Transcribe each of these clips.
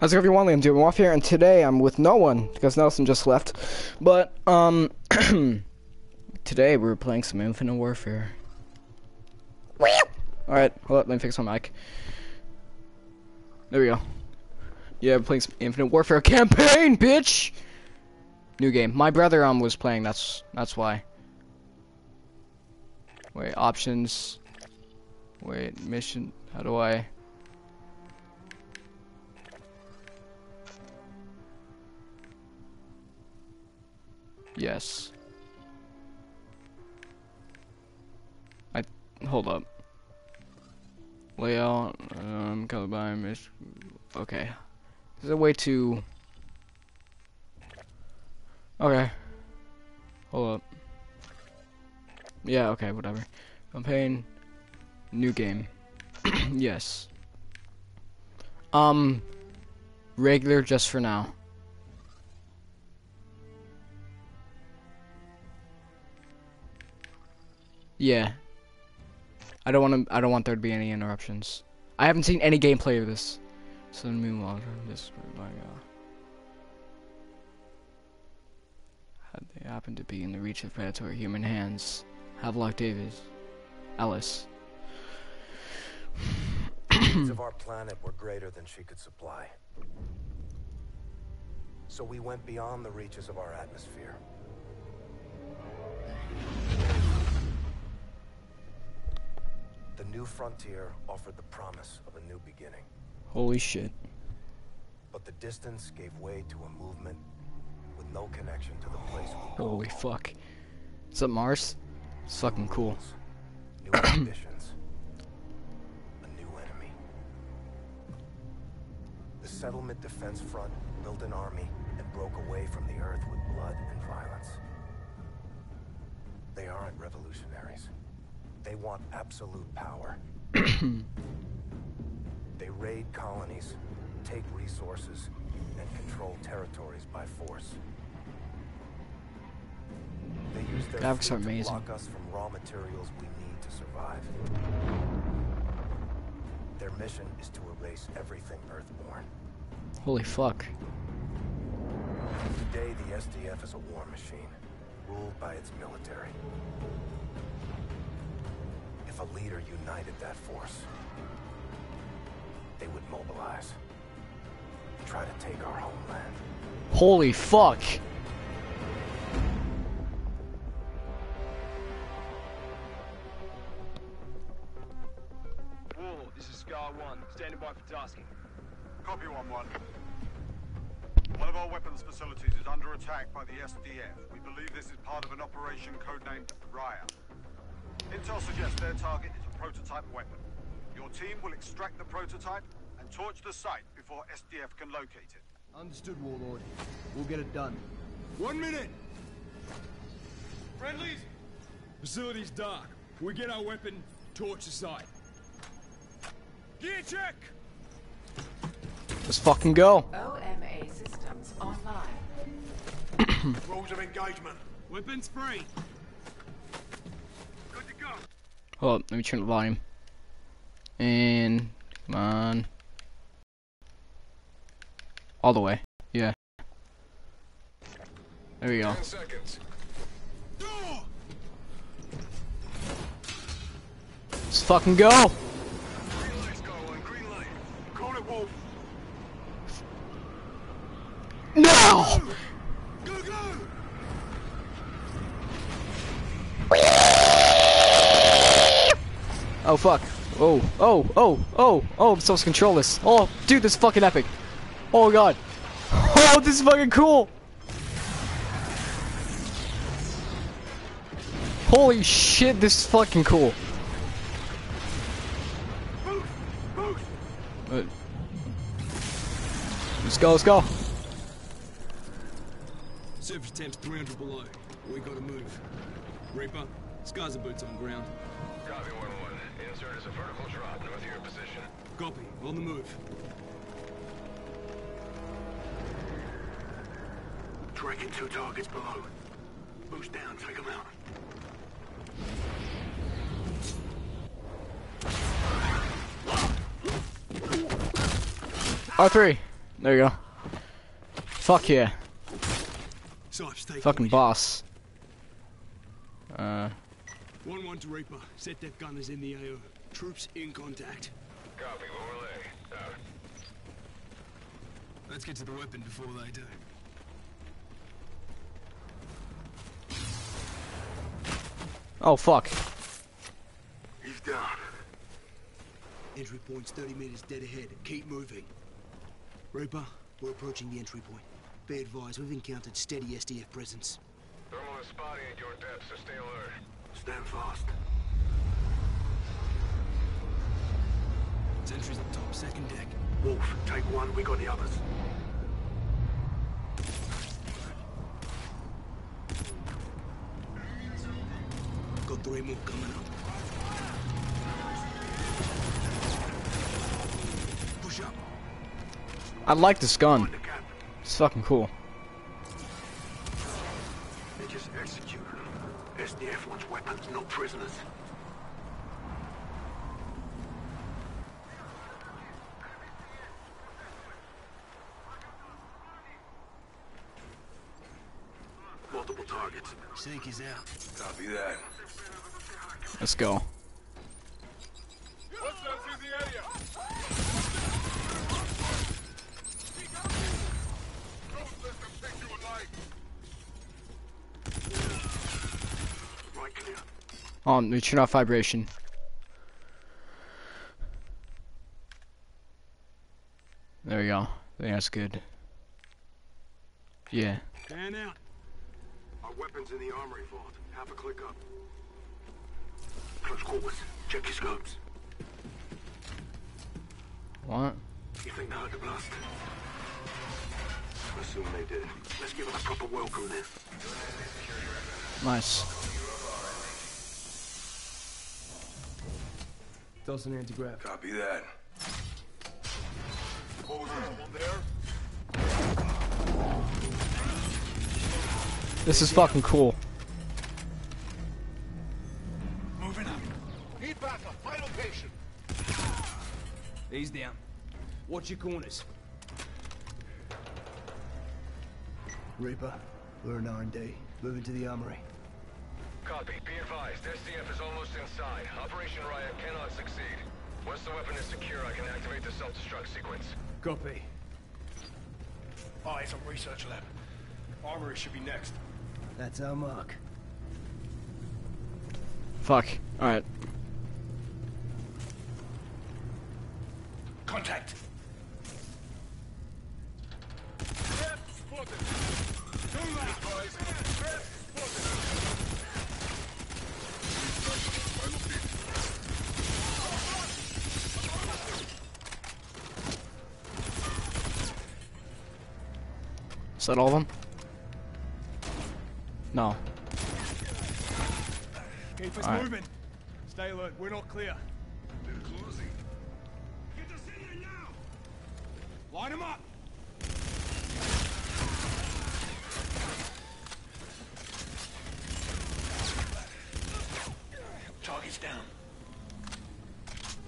How's it everyone? I'm doing off here, and today I'm with no one because Nelson just left. But um, today we're playing some Infinite Warfare. All right, hold up, let me fix my mic. There we go. Yeah, we're playing some Infinite Warfare campaign, bitch. New game. My brother um was playing. That's that's why. Wait, options. Wait, mission. How do I? Yes. I hold up. Layout, um, color by mission. Okay. Is there a way to? Okay. Hold up. Yeah. Okay. Whatever. Campaign. New game. yes. Um. Regular just for now. Yeah. I don't want to. I don't want there to be any interruptions. I haven't seen any gameplay of this. So meanwhile, this my uh, had they happen to be in the reach of predatory human hands, Havelock Davis, Alice. needs of our planet were greater than she could supply. So we went beyond the reaches of our atmosphere. The new frontier offered the promise of a new beginning. Holy shit. But the distance gave way to a movement with no connection to the place we. Holy fuck. Is that Mars? It's fucking cool. New ambitions. A new enemy. The Settlement Defense Front built an army and broke away from the Earth with blood and violence. They aren't revolutionaries. They want absolute power. they raid colonies, take resources, and control territories by force. They use their Graphics are fleet to block us from raw materials we need to survive. Their mission is to erase everything Earthborn. Holy fuck. Today, the SDF is a war machine, ruled by its military. If a leader united that force, they would mobilize. Try to take our homeland. Holy fuck. Warlord, this is Scar 1, standing by for tasking. Copy 1-1. One of our weapons facilities is under attack by the SDF. We believe this is part of an operation codenamed Raya. Intel suggests their target is a prototype weapon. Your team will extract the prototype and torch the site before SDF can locate it. Understood, Warlord. We'll get it done. One minute! Friendlies? Facility's dark. We get our weapon, torch the site. Gear check! Let's fucking go. OMA systems online. Rules of engagement. Weapons free. Hold up, let me turn the volume. And come on. All the way. Yeah. There we go. Let's fucking go. Green light, Scar 1. Green light. Call it Wolf. No! Go, go! Oh fuck. Oh, oh, oh, oh, oh, I'm supposed to control this. Oh, dude, this is fucking epic. Oh god. Oh, this is fucking cool. Holy shit, this is fucking cool. Boost! Boost! Let's go, let's go. Surface temp's 300 below. We gotta move. Reaper, scars and boots on ground. Copy 1-1. Insert is a vertical drop north of your position. Copy, on the move. Tracking two targets below. Boost down, take them out. R3. There you go. Fuck yeah. Sipes, Fucking boss. Uh, 1-1 to Reaper. SetDef gunners in the AO. Troops in contact. Copy, overlay. Out. Let's get to the weapon before they do. oh fuck. He's down. Entry point's 30 meters dead ahead. Keep moving. Reaper, we're approaching the entry point. Be advised, we've encountered steady SDF presence. Thermal is spotting at your depth, so stay alert. Stand fast. Sentries up top, second deck. Wolf, take one. We got the others. Got three more coming up. Push up. I like this gun. It's fucking cool. Wants weapons, not prisoners. Multiple targets. Sync is out. Copy that. Let's go. Oh, let me turn off vibration. There we go. I think that's good. Yeah. Fan out. Our weapons in the armory vault. Half a click up. Close quarters. Check your scopes. What? You think they heard the blast? I assume they did. Let's give them a proper welcome then. Nice. Toss an anti-grav. Copy that. This is fucking cool. Moving up. Need backup. My location. Ease down. Watch your corners. Reaper, we're in R&D. Moving to the armory. Copy. Be advised, SDF is almost inside. Operation Riot cannot succeed. Once the weapon is secure, I can activate the self-destruct sequence. Copy. Eyes on research lab. Armory should be next. That's our mark. Fuck. Alright. Contact. Is that all of them? No. Keep us All right. moving. Stay alert. We're not clear. They're closing. Get us in there now. Line them up. Target's down.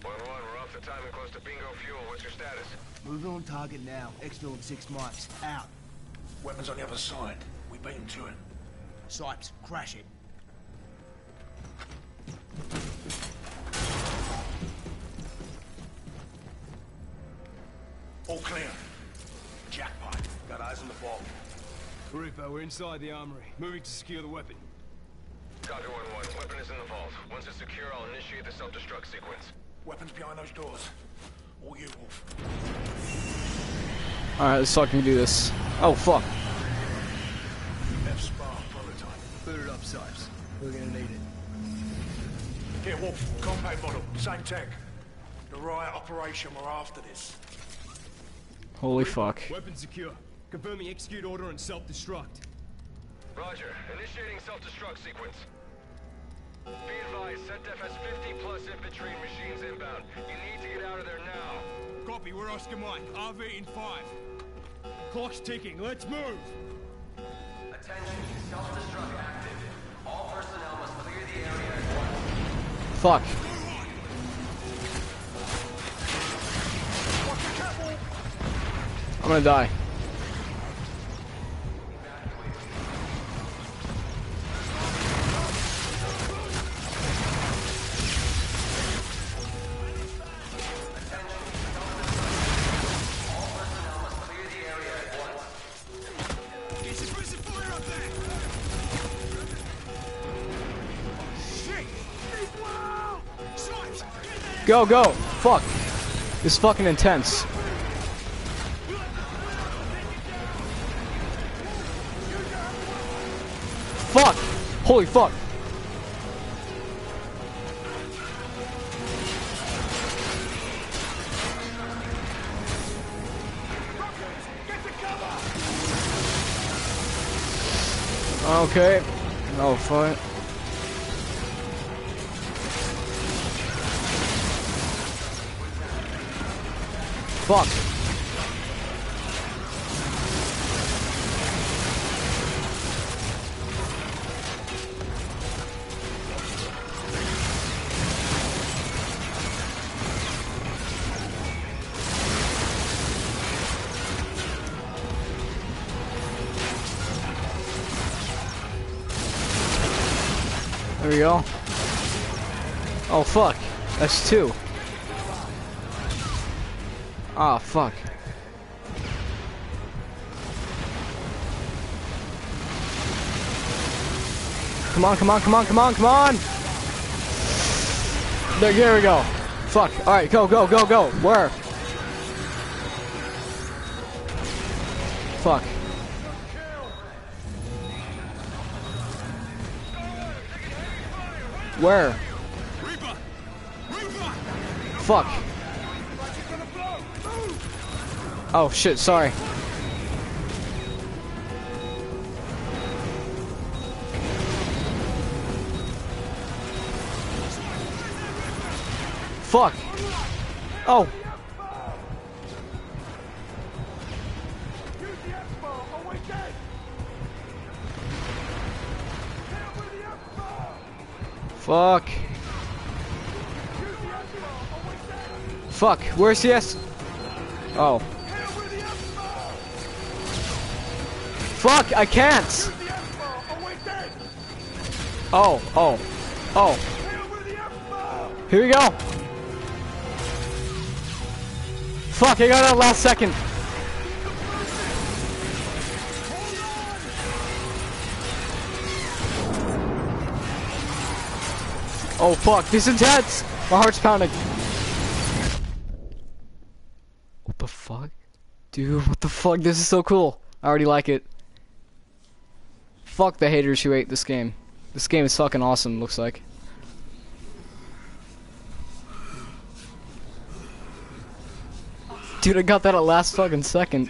One one, we're off the timing close to bingo fuel. What's your status? Moving on target now. Exfil in six mics. Out. Weapons on the other side. We beat them to it. Sipes, crash it. All clear. Jackpot. Got eyes on the ball. Reaper, we're inside the armory. Moving to secure the weapon. Copy one one. Weapon is in the vault. Once it's secure, I'll initiate the self-destruct sequence. Weapons behind those doors. All you, Wolf. Alright, let's fucking do this. Oh, fuck. Same tech. The riot operation we're after this. Holy fuck. Weapon secure. Confirming execute order and self-destruct. Roger. Initiating self-destruct sequence. Be advised, SetDef has 50 plus infantry and machines inbound. You need to get out of there now. Copy, we're Oscar Mike. RV in five. Clock's ticking. Let's move. Attention, self-destruct active. All personnel must clear the area at once. Fuck. Gonna die. Go, go! Fuck! This is fucking intense. Holy fuck! Okay. Oh, fuck. Fuck. Fuck. That's two. Ah, fuck. Come on, come on, come on, come on, come on! There, here we go. Fuck. Alright, go, go, go, go. Where? Fuck. Where? Fuck. Oh shit, sorry. Fuck. Oh. Fuck. Fuck, where's the S? Oh. Fuck, I can't! Oh, oh, oh. Here we go! Fuck, I got that last second. Oh fuck, this is intense! My heart's pounding. What the fuck? Dude, what the fuck? This is so cool. I already like it. Fuck the haters who hate this game. This game is fucking awesome, looks like. Dude, I got that at last fucking second.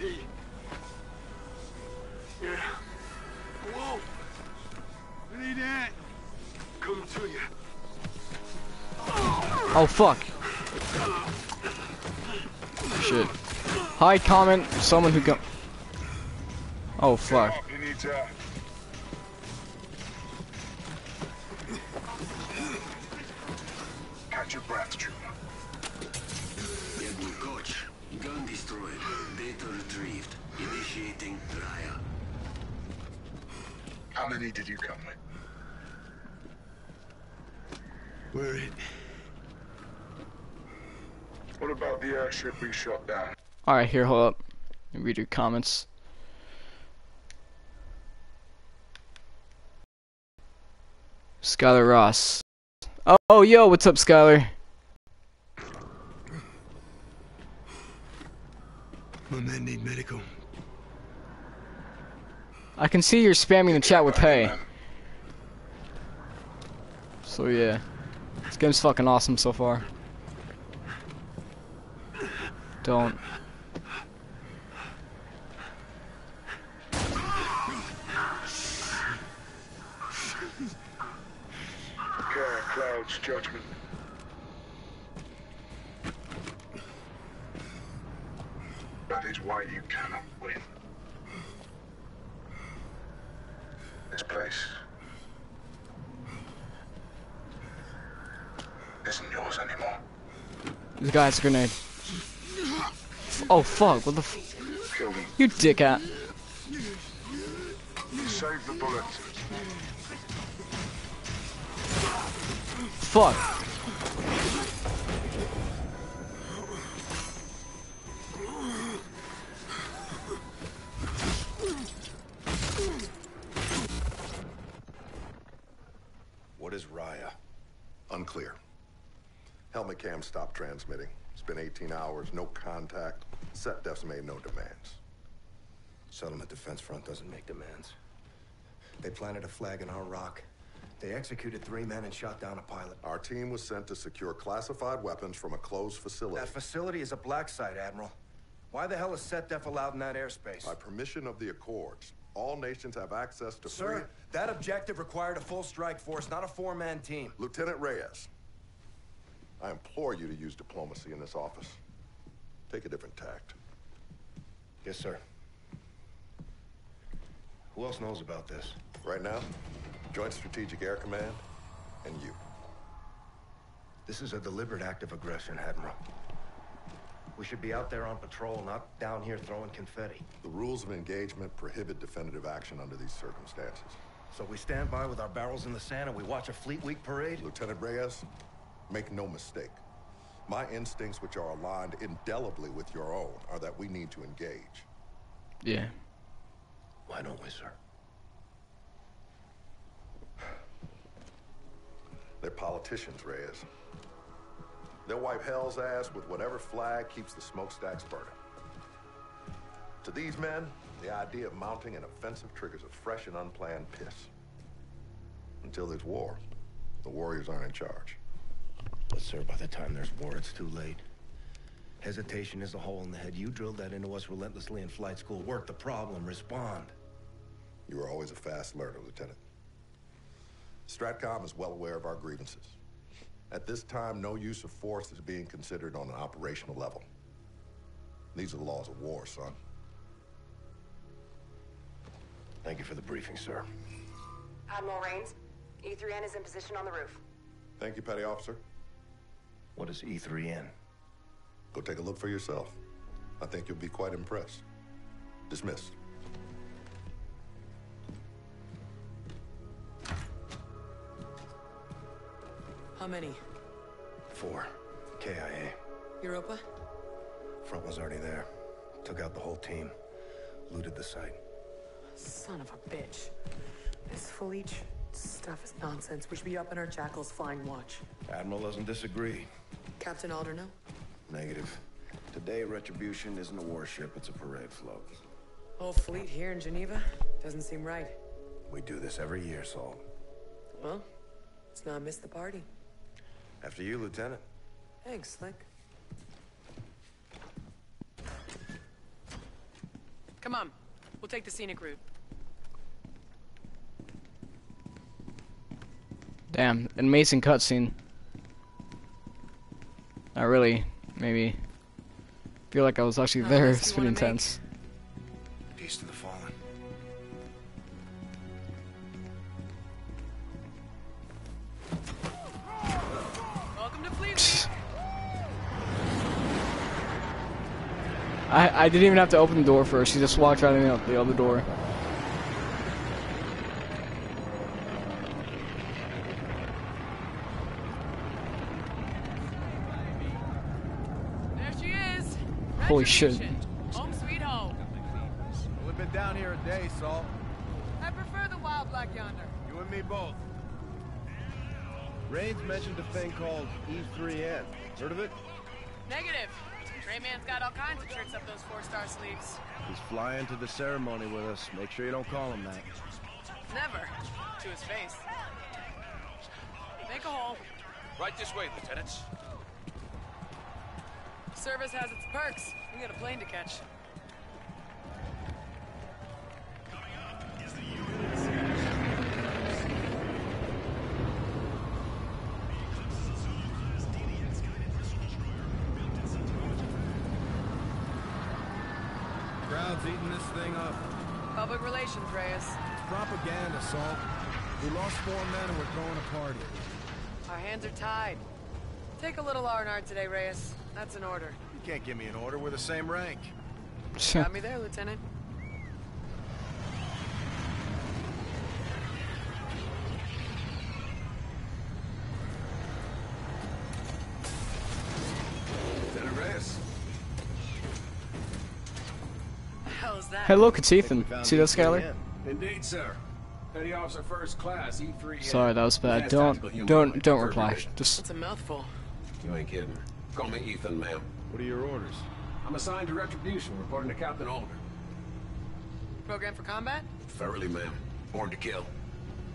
Oh fuck. Shit. Hi, comment. Someone who go. Oh fuck. You need to. Catch your breath, trooper. Edward Koch, gun destroyed, data retrieved, initiating Raya. How many did you come with? We're it. What about the airship we shot down? Alright, here, hold up. Let me read your comments. Skylar Ross. Oh, oh, yo, what's up, Skylar? My men need medical. I can see you're spamming the chat with hey. So yeah. This game's fucking awesome so far. Don't. Prepare judgment. That is why you cannot win. This place isn't yours anymore. This guy has a grenade. Oh fuck, what the f- You dickhead. Fuck. What is Raya? Unclear. Helmet cam stopped transmitting. It's been 18 hours, no contact. SetDef's made no demands. Settlement Defense Front doesn't make demands. They planted a flag in our rock. They executed three men and shot down a pilot. Our team was sent to secure classified weapons from a closed facility. That facility is a black site, Admiral. Why the hell is SetDef allowed in that airspace? By permission of the Accords, all nations have access to free... Sir, that objective required a full strike force, not a four-man team. Lieutenant Reyes, I implore you to use diplomacy in this office. Take a different tact. Yes, sir. Who else knows about this? Right now, Joint Strategic Air Command and you. This is a deliberate act of aggression, Admiral. We should be out there on patrol, not down here throwing confetti. The rules of engagement prohibit definitive action under these circumstances. So we stand by with our barrels in the sand and we watch a Fleet Week parade? Lieutenant Reyes, make no mistake. My instincts, which are aligned indelibly with your own, are that we need to engage. Yeah. Why don't we, sir? They're politicians, Reyes. They'll wipe hell's ass with whatever flag keeps the smokestacks burning. To these men, the idea of mounting an offensive triggers a fresh and unplanned piss. Until there's war, the warriors aren't in charge. But, sir, by the time there's war, it's too late. Hesitation is a hole in the head. You drilled that into us relentlessly in flight school. Work the problem, respond. You were always a fast learner, Lieutenant. Stratcom is well aware of our grievances. At this time, no use of force is being considered on an operational level. These are the laws of war, son. Thank you for the briefing, sir. Admiral Raines, E3N is in position on the roof. Thank you, Petty Officer. What is E3N? Go take a look for yourself. I think you'll be quite impressed. Dismissed. How many? Four. KIA. Europa? Front was already there. Took out the whole team. Looted the site. Son of a bitch. This Felice stuff is nonsense. We should be up in our jackals flying watch. Admiral doesn't disagree. Captain Alderno? Negative. Today, Retribution isn't a warship, it's a parade float. Whole fleet here in Geneva? Doesn't seem right. We do this every year, Salt. Well, let's not miss the party. After you, Lieutenant. Thanks, Slick. Come on. We'll take the scenic route. Damn, an amazing cutscene. Not really, maybe. Feel like I was actually Oh, there. list It's you pretty wanna make? I I didn't even have to open the door first. She just walked right in the, the other door. There she is. Holy shit. Home sweet home. We've been down here a day, Salt. I prefer the wild black yonder. You and me both. Raines mentioned a thing called E3N. Heard of it? Negative. Treyman's got all kinds of tricks up those four-star sleeves. He's flying to the ceremony with us. Make sure you don't call him that. Never. To his face. Make a hole. Right this way, Lieutenants. Service has its perks. We got a plane to catch. Relations, Reyes. Propaganda, Salt. We lost four men and we're throwing a party. Our hands are tied. Take a little R&R today, Reyes. That's an order. You can't give me an order. We're the same rank. Got me there. Lieutenant Hey, look, it's Ethan. See that, Skylar? Indeed, sir. Petty Officer First Class, E3. Sorry, that was bad. Don't, Tactical Human don't, don't reply. Just It's a mouthful. You ain't kidding. Call me Ethan, ma'am. What are your orders? I'm assigned to Retribution, reporting to Captain Alder. Program for combat? Thoroughly, ma'am. Born to kill.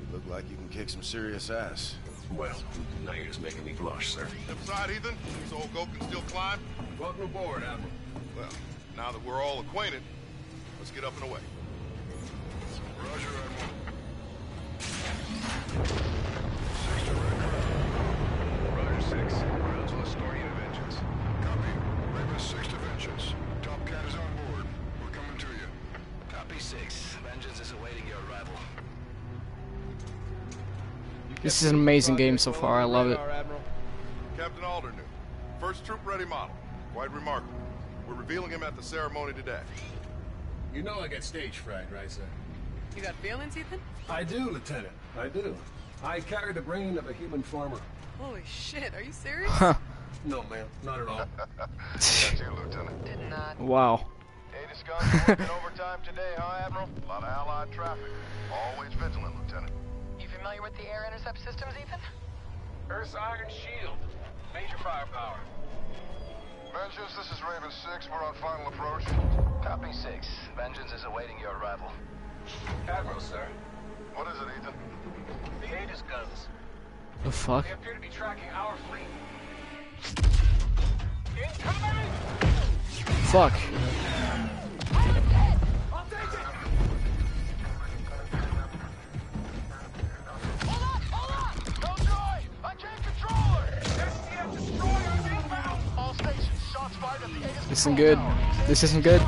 You look like you can kick some serious ass. Well, now you're just making me blush, sir. Step aside, Ethan. This old goat can still climb. Welcome aboard, Admiral. Well, now that we're all acquainted, let's get up and away. Roger, Admiral. Roger, 6. Rounds on the Scorpion Vengeance. Copy. Raven 6 to Vengeance. Top Cat is on board. We're coming to you. Copy 6. Vengeance is awaiting your arrival. this is an amazing game so far. I love it. Captain Alder knew. First troop ready model. Quite remarkable. We're revealing him at the ceremony today. You know I get stage fright, right, sir? You got feelings, Ethan? I do, Lieutenant. I do. I carry the brain of a human farmer. Holy shit, are you serious? Huh. No, ma'am. Not at all. That's you, Lieutenant. Did not. Wow. Ada Scott working overtime today, huh, Admiral? A lot of allied traffic. Always vigilant, Lieutenant. You familiar with the air intercept systems, Ethan? Earth's Iron Shield. Major firepower. Vengeance, this is Raven 6. We're on final approach. Copy 6. Vengeance is awaiting your arrival. Admiral, sir. What is it, Ethan? The Aegis guns. The fuck? They appear to be tracking our fleet. Incoming! Fuck. This isn't good. This isn't good.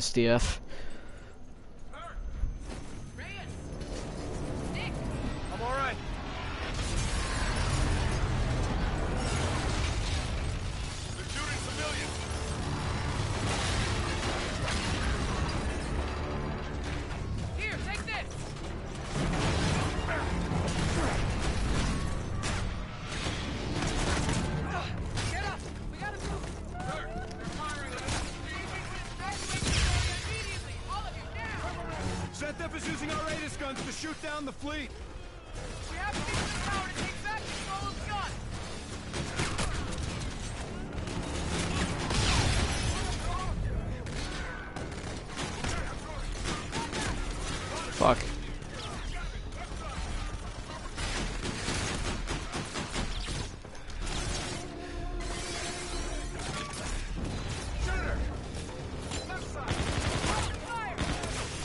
This is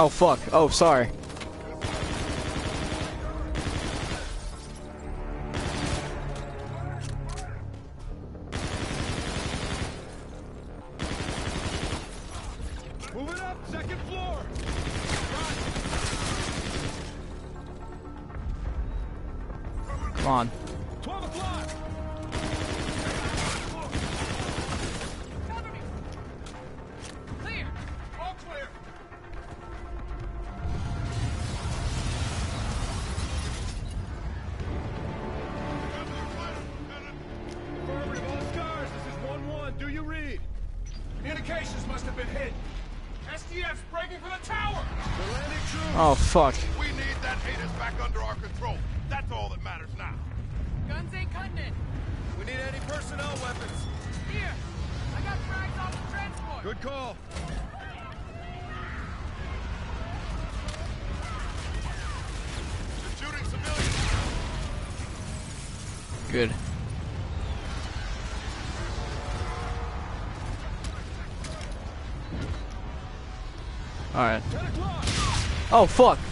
Oh fuck. Oh, sorry. Oh fuck.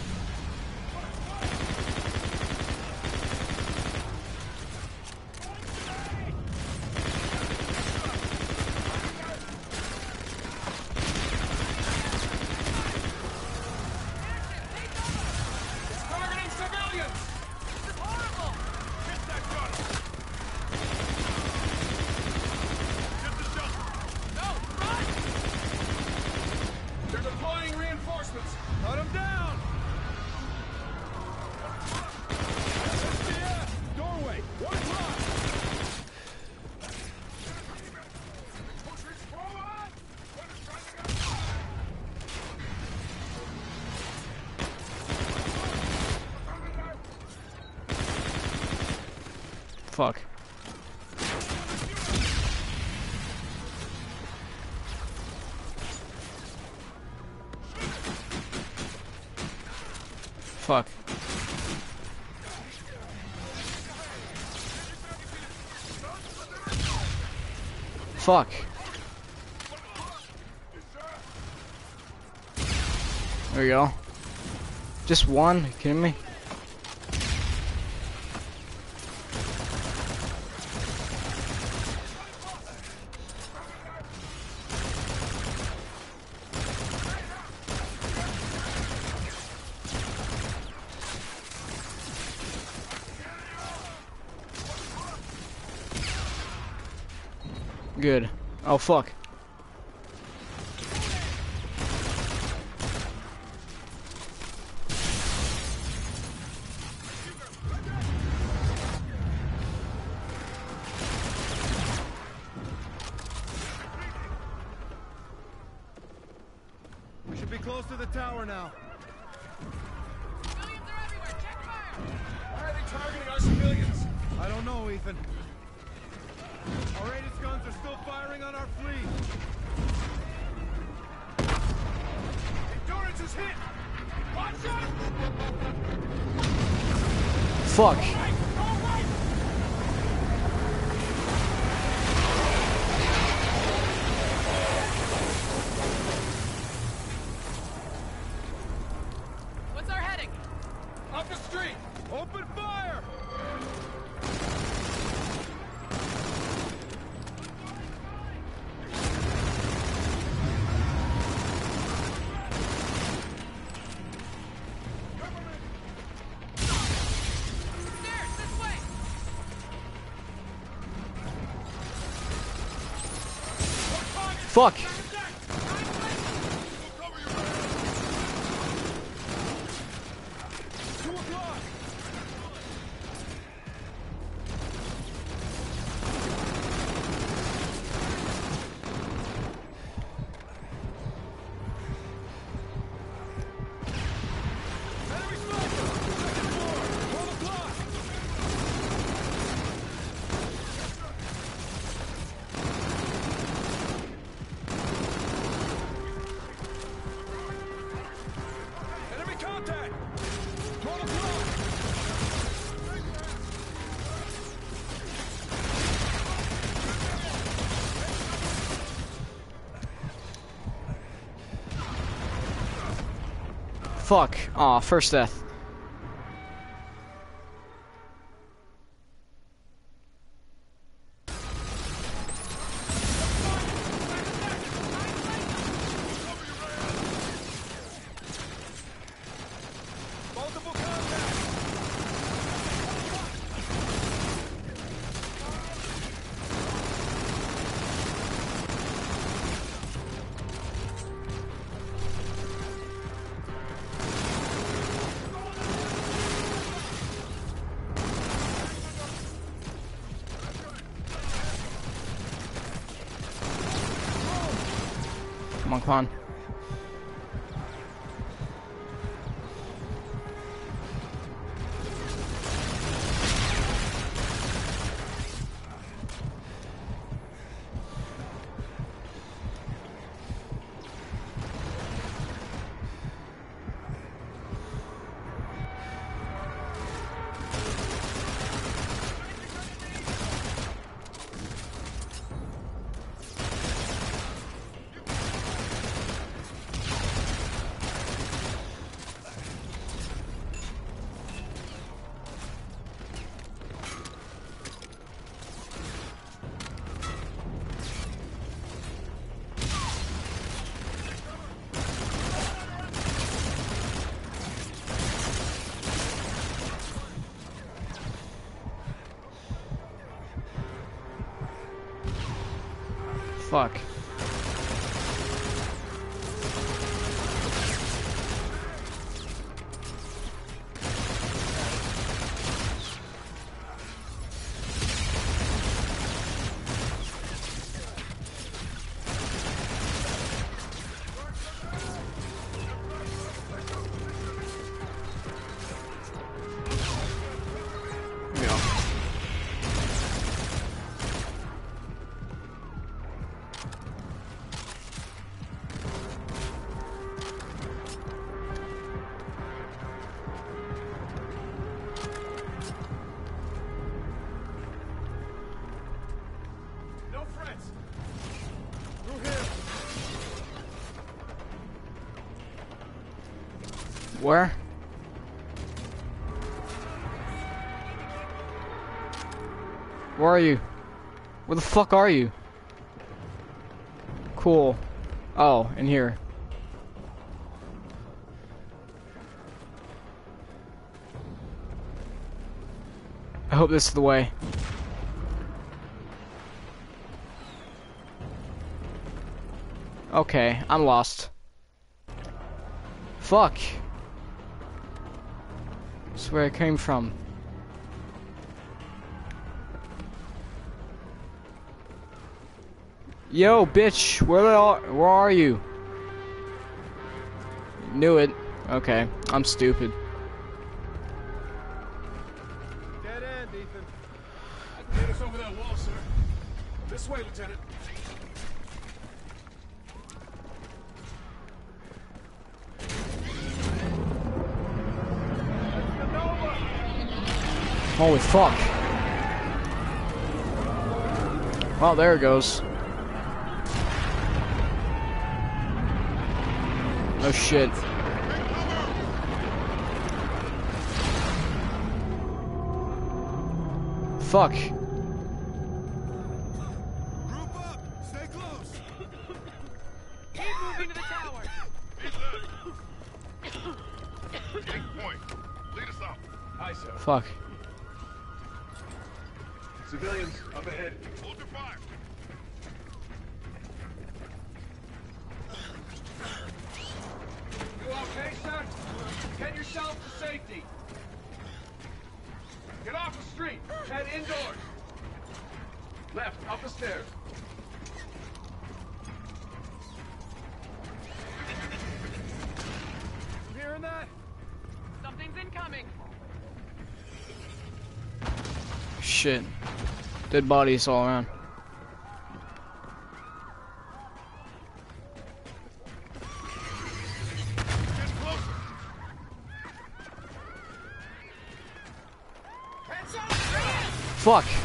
Fuck. Fuck. Fuck. There we go. Just one? Are you kidding me? fuck. Fuck. Aw, first death. Monk Pond. Where? Where are you? Where the fuck are you? Cool. Oh, in here. I hope this is the way. Okay, I'm lost. Fuck. Where I came from. Yo, bitch, where are, where are you? Knew it. Okay, I'm stupid. Fuck. Well, there it goes. Oh shit. Fuck. Stay close. Keep moving to the tower. Take point. Lead us out. Aye, sir. Fuck. Civilians, up ahead. Hold your fire. You okay, sir? Get yourself to safety. Get off the street. Head indoors. Left, up the stairs. You hearing that? Something's incoming. Shit. Dead bodies all around. Fuck.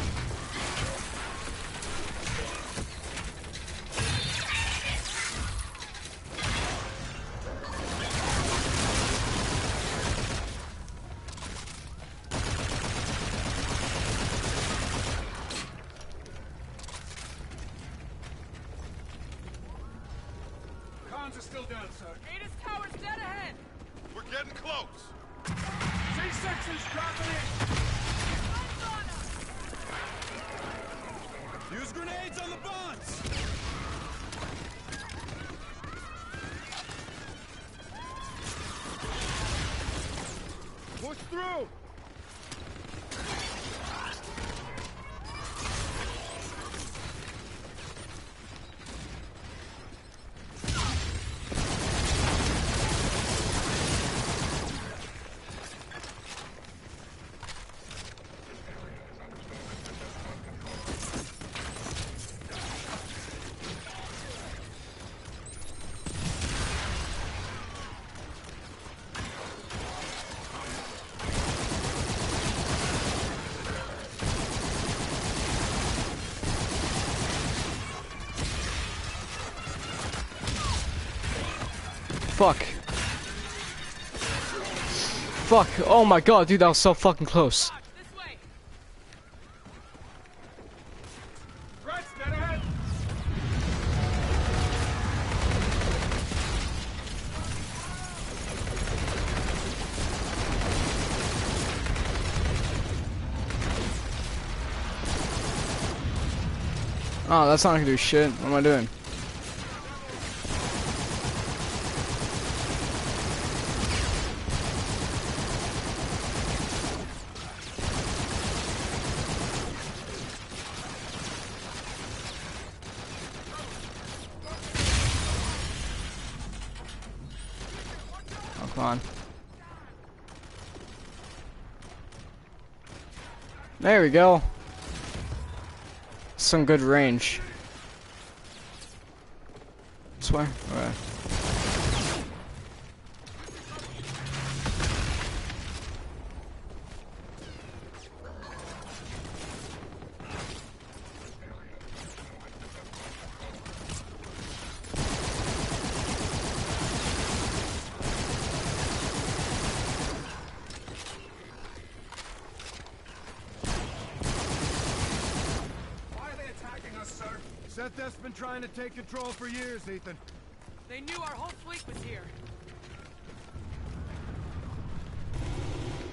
Fuck. Oh my god, dude, that was so fucking close. Oh, that's not gonna do shit. What am I doing? Oh, come on. There we go. Some good range. This way? Alright. us, sir? Seth's been trying to take control for years, Ethan. They knew our whole fleet was here.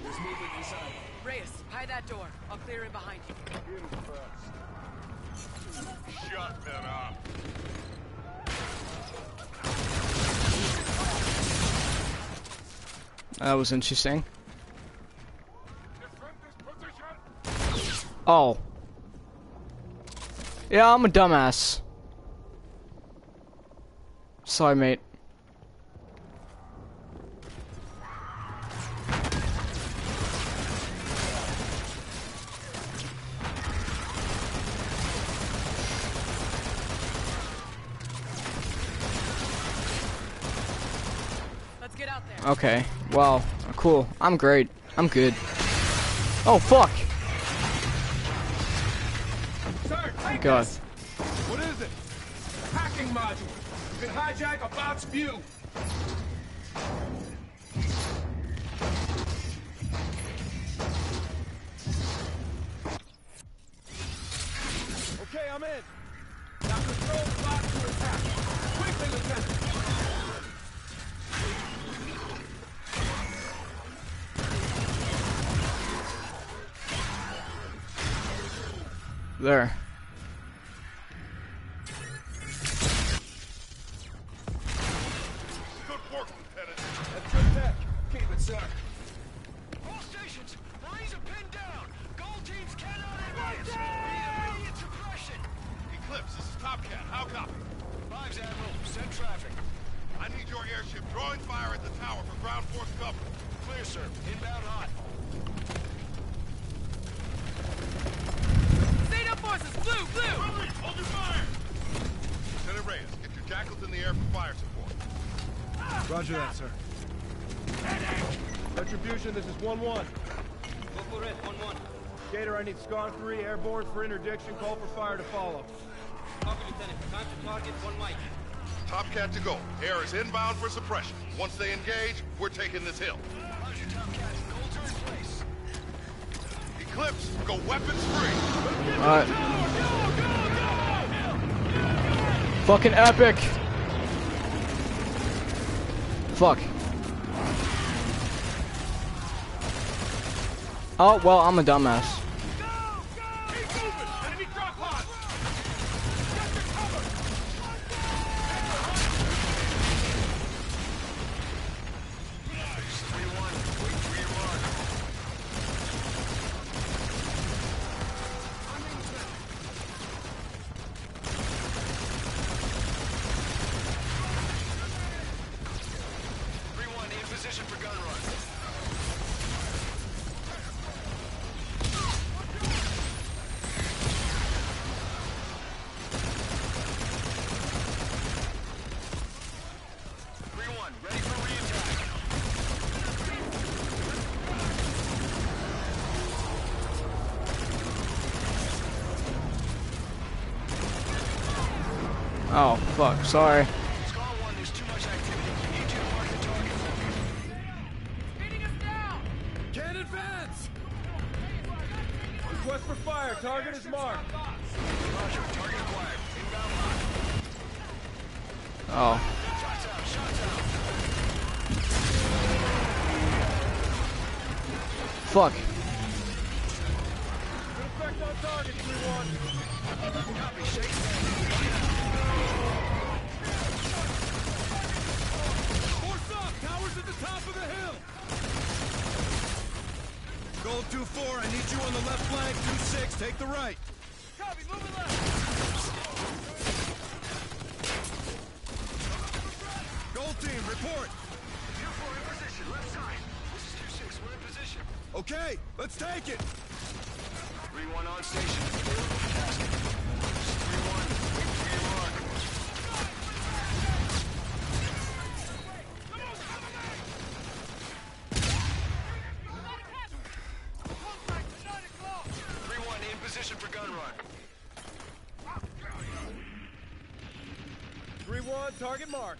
There's movement inside. Reyes, hide that door. I'll clear it behind you. Shut that up. That was interesting. Oh. Yeah, I'm a dumbass. Sorry, mate. Let's get out there. Okay. Wow. Cool. I'm great. I'm good. Oh, fuck. Sir, oh, take God. this. What is it? Hacking module. You can hijack a bot's view. Okay, I'm in. Now control the bot to attack. Quickly, Lieutenant. There. SCAR 3 airborne for interdiction. Call for fire to follow. Copy, Lieutenant. Time to target, one mic. Top Cat to go. Air is inbound for suppression. Once they engage, we're taking this hill. Roger, Top Cat. Golds are in place. Eclipse, go weapons free. Alright. Fucking epic. Fuck. Oh, well, I'm a dumbass. Enemy drop pod. Three one in position for gun run. Three one ready for re-attack. Oh, fuck, sorry. Scar one, there's too much activity. Need you to mark the target for me. Beating us down! Can't advance! Request for fire. Target is marked. Roger, target acquired. Inbound hot. Oh. Shots out, shots out. Fuck. Good effect on target, 3-1. Copy, shake. Force up! Towers at the top of the hill! Gold 2-4, I need you on the left flank. 2-6, take the right. Copy, moving left. Gold team, report. Two four in position, left side. This is two six. We're in position. Okay, let's take it. Three one on station. Available for tasking. Three one. Wait for your mark. Three one in position for gun run. 3-1, target marked.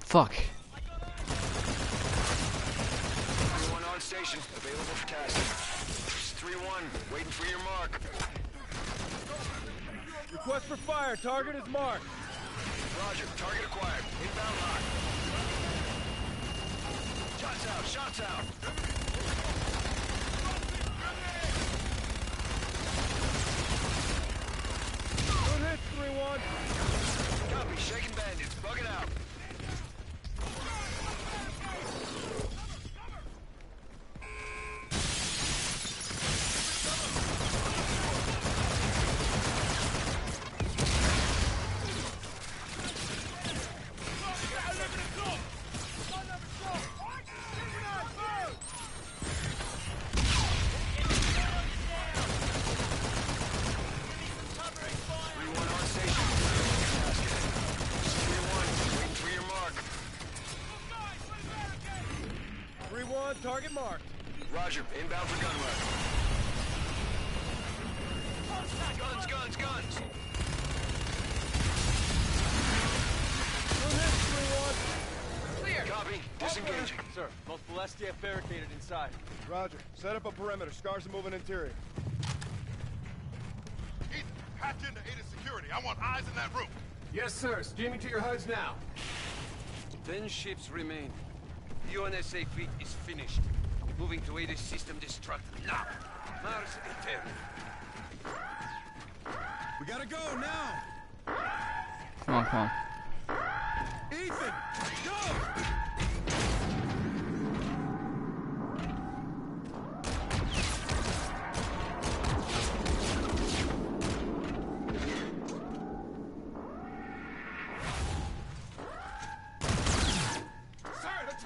mark. Request for fire. Target is marked. Roger, target acquired. Inbound lock. Shots out, shots out. Good hit, 3-1. Copy, shaking bandits, target marked. Roger, inbound for gun run. Guns, guns, guns. Good hit, 3-1. Clear. Copy, disengaging. Sir, multiple SDF barricaded inside. Roger. Set up a perimeter. Scars are moving interior. Ethan, patch into Ada security. I want eyes in that room. Yes, sir. Streaming to your HUDs now. Ten ships remain. The UNSA fleet is finished. Moving to aid system destruct now. Mars Eternal. We gotta go now. Come on, come on. Ethan, go!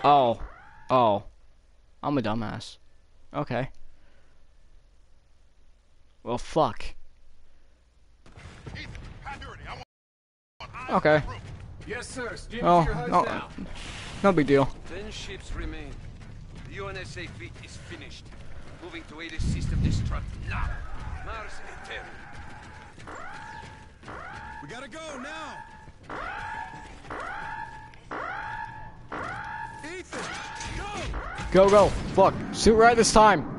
Oh. Oh. I'm a dumbass. Okay. Well, fuck. Ethan, patch security. I want eyes Okay. in that room. Yes, sir. Streaming Oh, to your HUDs no, now. no big deal. Ten ships remain. The UNSA fleet is finished. Moving to aid system destruct now. Mars Eternum. We gotta go now. Ethan, go! Go, go. Fuck. Shoot right this time.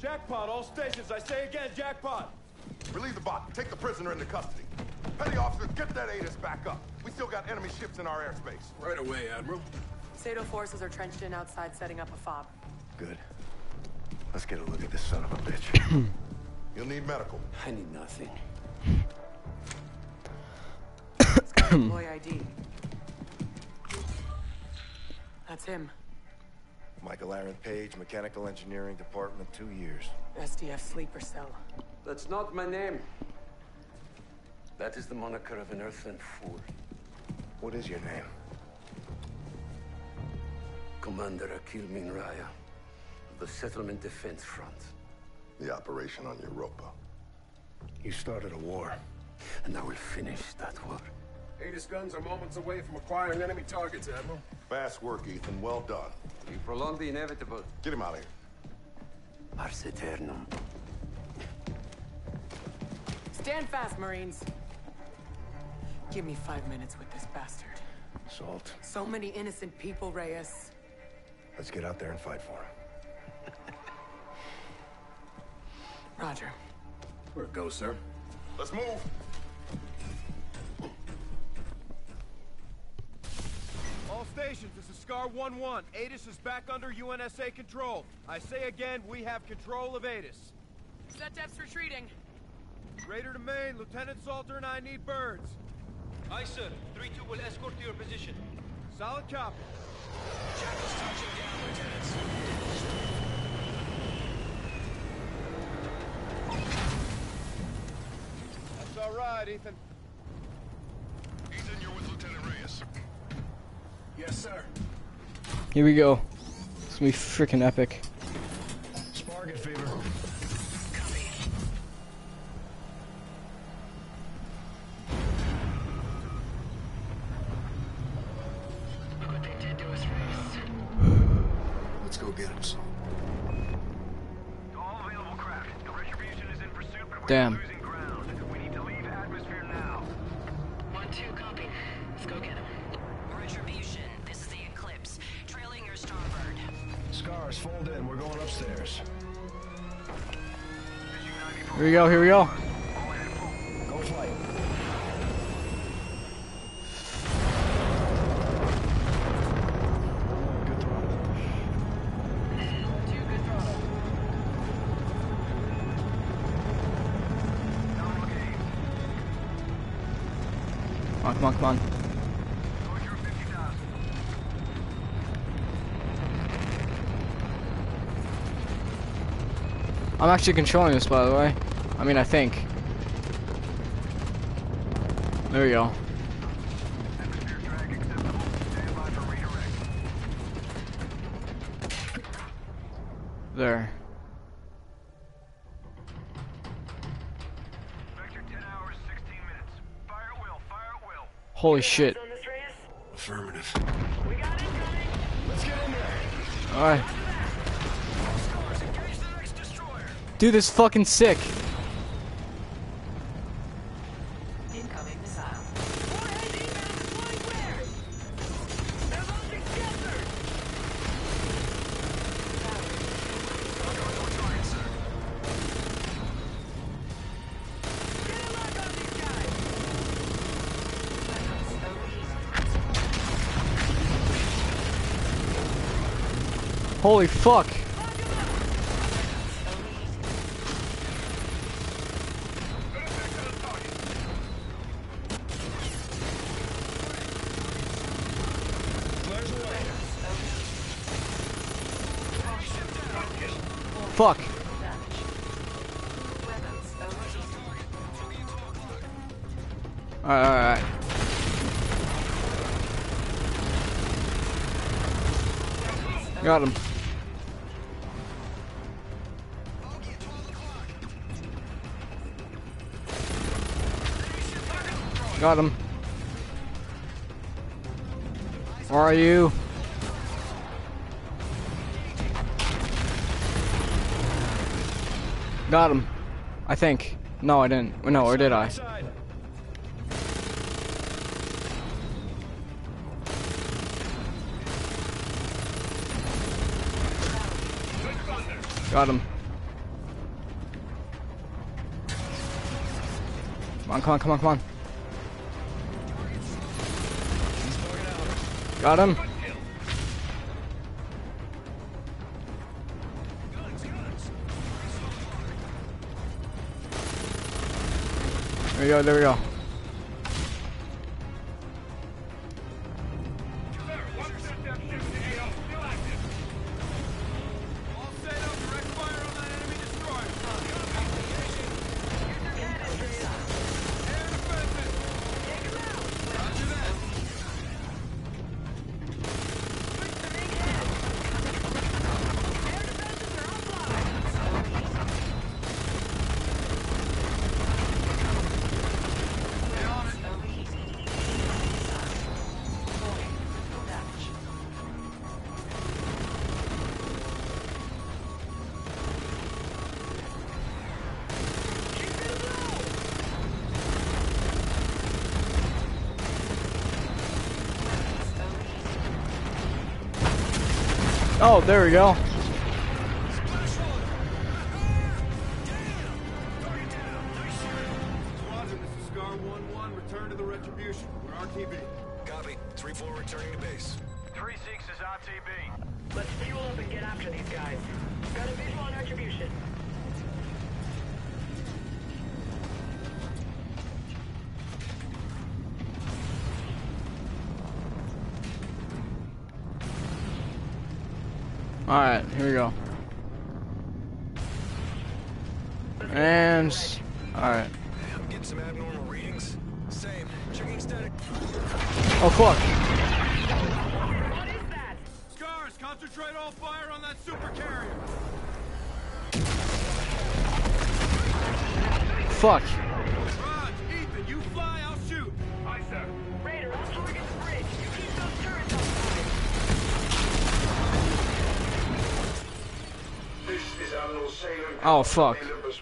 Jackpot, all stations. I say again, jackpot. Relieve the bot. Take the prisoner into custody. Petty officers, get that ATIS back up. We still got enemy ships in our airspace. Right away, Admiral. SATO forces are trenched in outside setting up a fob. Good. Let's get a look at this son of a bitch. You'll need medical. I need nothing. Employee ID. That's him. Michael Aaron Page, Mechanical Engineering Department, two years. SDF sleeper cell. That's not my name. That is the moniker of an earthling fool. What is your name? Commander Akil Minraya of the Settlement Defense Front. The operation on Europa. You started a war. And I will finish that war. Aegis guns are moments away from acquiring enemy targets, Admiral. Fast work, Ethan. Well done. We prolong the inevitable. Get him out of here. Ars Eternum. Stand fast, Marines. Give me five minutes with this bastard. Salt. So many innocent people, Reyes. Let's get out there and fight for him. Roger. Where it goes, sir? Let's move. All stations, this is Scar 1-1. ATIS is back under UNSA control. I say again, we have control of ATIS. SetDef's retreating. Raider to main, Lieutenant Salter and I need birds. Aye, sir. 3-2 will escort to your position. Solid copy. That's all right, Ethan. Ethan, you're with Lieutenant Reyes. Yes, sir. Here we go. It's gonna be freaking epic. In. Pursuit. We're going upstairs. Here we go. Here we go. Go on, come on, come on. I'm actually controlling this, by the way. I mean, I think. There we go. There. Holy shit. Affirmative. Alright. Dude, this is fucking sick. Holy fuck. Fuck. Alright, alright. Got him. Got him. Where are you? Got him. I think. No, I didn't. No, or did I? Got him. Come on, come on, come on, come on. Got him. There we go, there we go. 3-6 go. Let's fuel up and get after these guys. Got a visual on retribution. Alright, here we go. And... Alright. Getting some abnormal readings? Same. Checking static. Oh fuck. Scars, concentrate all fire on that super carrier. Fuck. Oh, oh fuck. Olympus.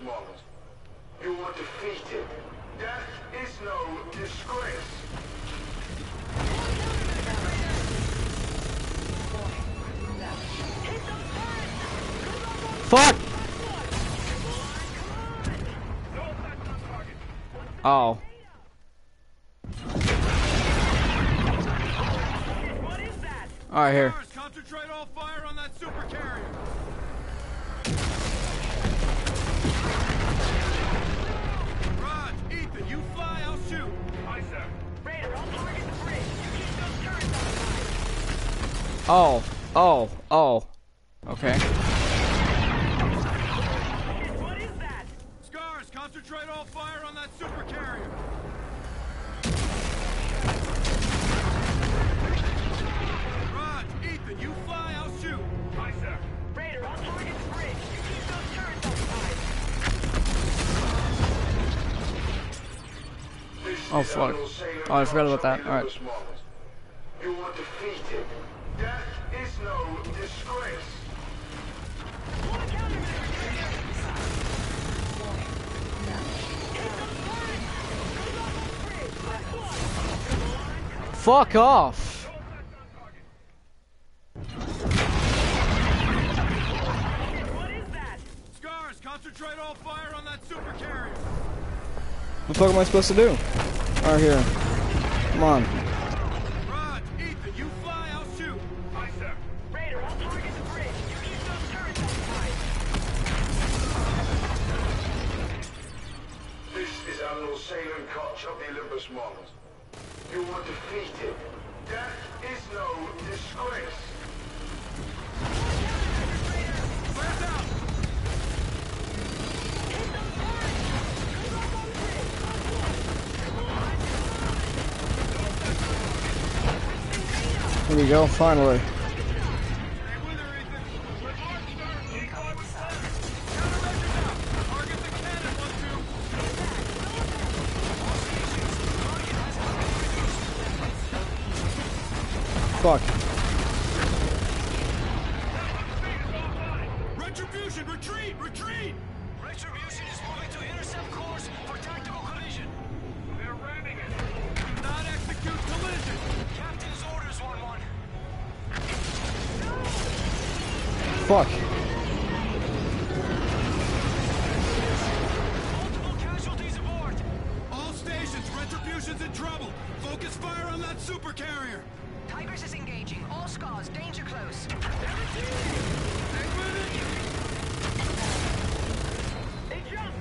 You are defeated. Death is no disgrace. Fuck. Oh. All right, here. Concentrate all fire on that super shoot. Aye, sir. Raider, I'll target the bridge. You keep those turrets outside. Oh. Oh. Oh. Okay. What is that? Scars, concentrate all fire on that super carrier. Raj, Ethan, you fly, I'll shoot. Aye, sir. Raider, I'll target Oh, fuck. Oh, I forgot about that. Alright. You are defeated. Death is no disgrace. Fuck off. Scars, concentrate all fire on that super carrier. What the fuck am I supposed to do? Right here. Come on. Raj, Ethan, you fly, I'll shoot. Aye, sir. Raider, I'll target the bridge. You keep those turrets outside. This is Admiral Salen Kotch of the Olympus Mons. You are defeated. Death is no disgrace. Flares out. Here we go, finally. Fuck. Tigris is engaging. All scars, danger close.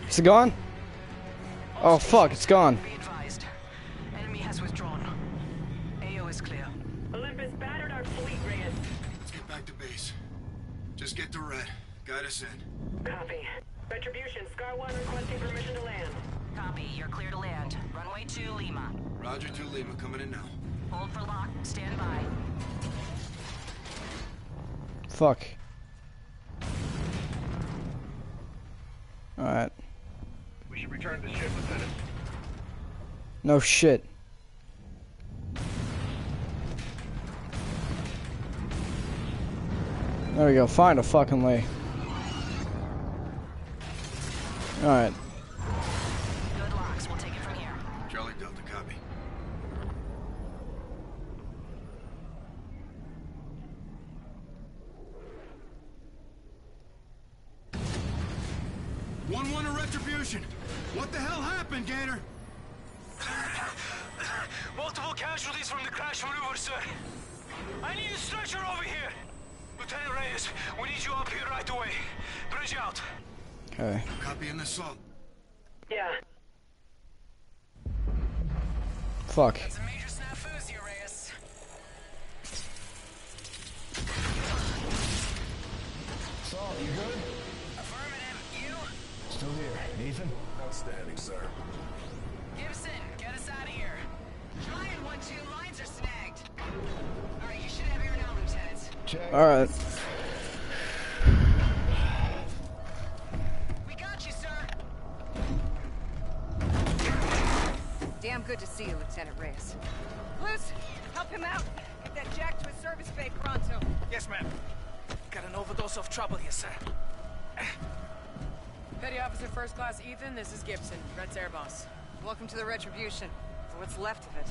Is it gone? Oh fuck, it's gone. Shit. There we go, find a fucking way. Alright. Retribution. For what's left of it.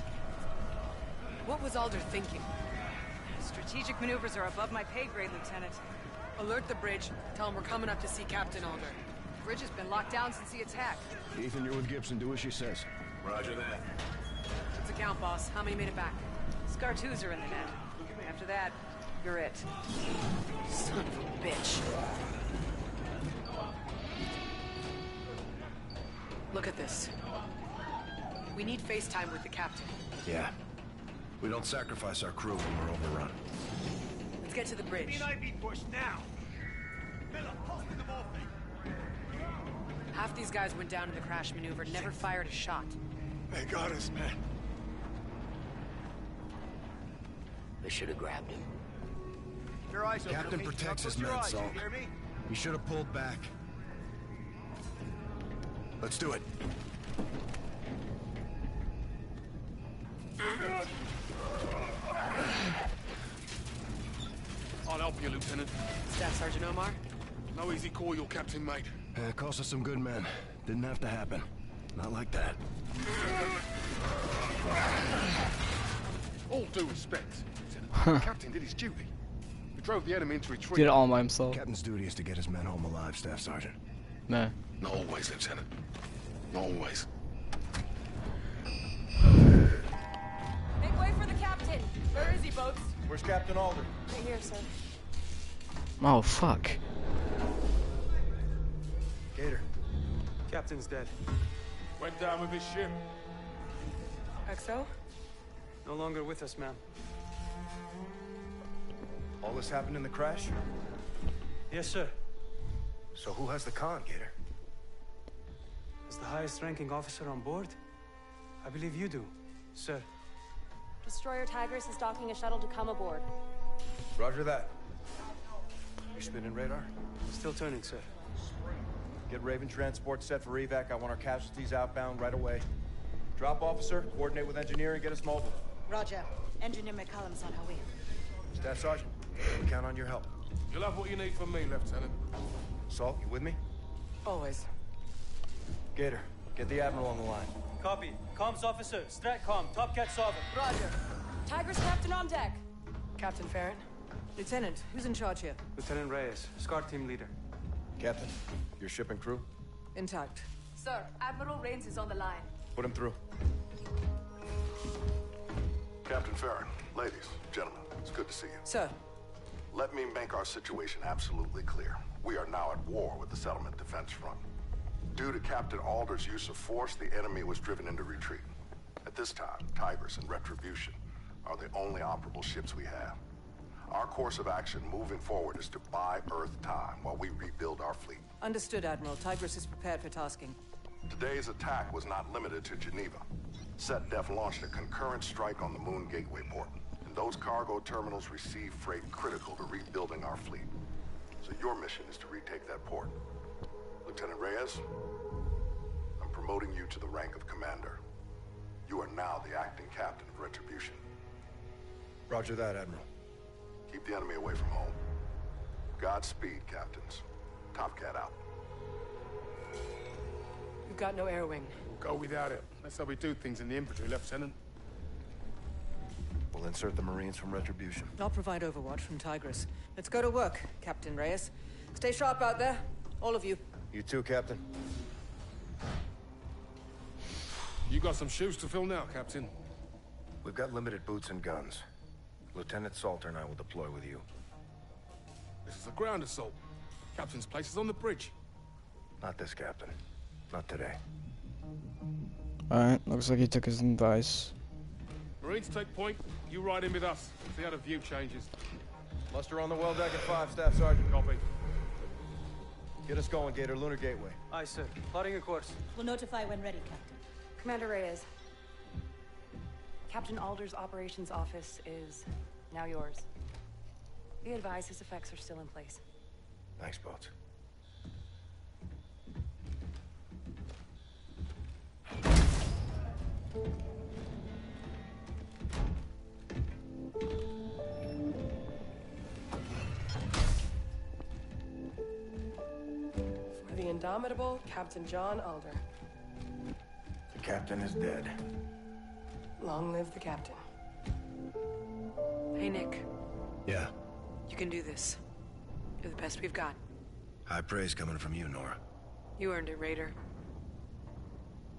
What was Alder thinking? Strategic maneuvers are above my pay grade, Lieutenant. Alert the bridge. Tell him we're coming up to see Captain Alder. Bridge has been locked down since the attack. Ethan, you're with Gibson. Do as she says. Roger that. What's the count, boss? How many made it back? Scar 2s are in the net. After that, you're it. Son of a bitch. Look at this. We need FaceTime with the captain. Yeah. We don't sacrifice our crew when we're overrun. Let's get to the bridge. be pushed now. Miller, post in the morphine. Half these guys went down in the crash maneuver, never fired a shot. They got us, man. They should have grabbed him. Your eyes open, Captain okay? protects his men, eyes, you Salk. hear me? He should have pulled back. Let's do it. I'll help you, Lieutenant. Staff Sergeant Omar? No easy call, your captain, mate. Uh, cost us some good men. Didn't have to happen. Not like that. All due respect, Lieutenant. the captain did his duty. He drove the enemy into retreat. Did it all by himself. Captain's duty is to get his men home alive, Staff Sergeant. Nah. Not always, Lieutenant. Not always. Where is boats? Where's Captain Alder? Right here, sir. Oh fuck. Gator. Captain's dead. Went down with his ship. XO? No longer with us, ma'am. All this happened in the crash? Yes, sir. So who has the con, Gator? As the highest ranking officer on board, I believe you do, sir. Destroyer Tigris is docking a shuttle to come aboard. Roger that. You're spinning radar? Still turning, sir. Get Raven transport set for evac. I want our casualties outbound right away. Drop officer, coordinate with engineer, and get us mobile. Roger. Engineer MacCallum's on her way. Staff Sergeant, we count on your help. You'll have what you need from me, Lieutenant. Salt, you with me? Always. Gator, get the Admiral on the line. Copy. Comms officer, Stratcom, Top Cat Sovereign. Roger. Tigris captain on deck. Captain Farron? Lieutenant, who's in charge here? Lieutenant Reyes, SCAR team leader. Captain, your ship and crew? Intact. Sir, Admiral Raines is on the line. Put him through. Captain Farron, ladies, gentlemen, it's good to see you. Sir. Let me make our situation absolutely clear. We are now at war with the Settlement Defense Front. Due to Captain Alder's use of force, the enemy was driven into retreat. At this time, Tigris and Retribution are the only operable ships we have. Our course of action moving forward is to buy Earth time while we rebuild our fleet. Understood, Admiral. Tigris is prepared for tasking. Today's attack was not limited to Geneva. SetDef launched a concurrent strike on the Moon Gateway port, and those cargo terminals receive freight critical to rebuilding our fleet. So your mission is to retake that port. Lieutenant Reyes, I'm promoting you to the rank of commander. You are now the acting captain of Retribution. Roger that, Admiral. Keep the enemy away from home. Godspeed, captains. Top Cat out. We've got no air wing. We'll go without it. That's how we do things in the infantry, Lieutenant. We'll insert the Marines from Retribution. I'll provide overwatch from Tigris. Let's go to work, Captain Reyes. Stay sharp out there. All of you. You too, Captain. You got some shoes to fill now, Captain. We've got limited boots and guns. Lieutenant Salter and I will deploy with you. This is a ground assault. Captain's place is on the bridge. Not this, Captain. Not today. Alright, looks like he took his advice. Marines take point. You ride in with us. See how the view changes. Muster on the well deck at five, Staff Sergeant. Copy. Get us going, Gator. Lunar Gateway. Aye, sir. Plotting a course. We'll notify when ready, Captain. Commander Reyes. Captain Alder's operations office is now yours. Be advised his effects are still in place. Thanks, Boats. Indomitable Captain John Alder. The captain is dead. Long live the captain. Hey, Nick. Yeah. You can do this. You're the best we've got. High praise coming from you, Nora. You earned it, Raider.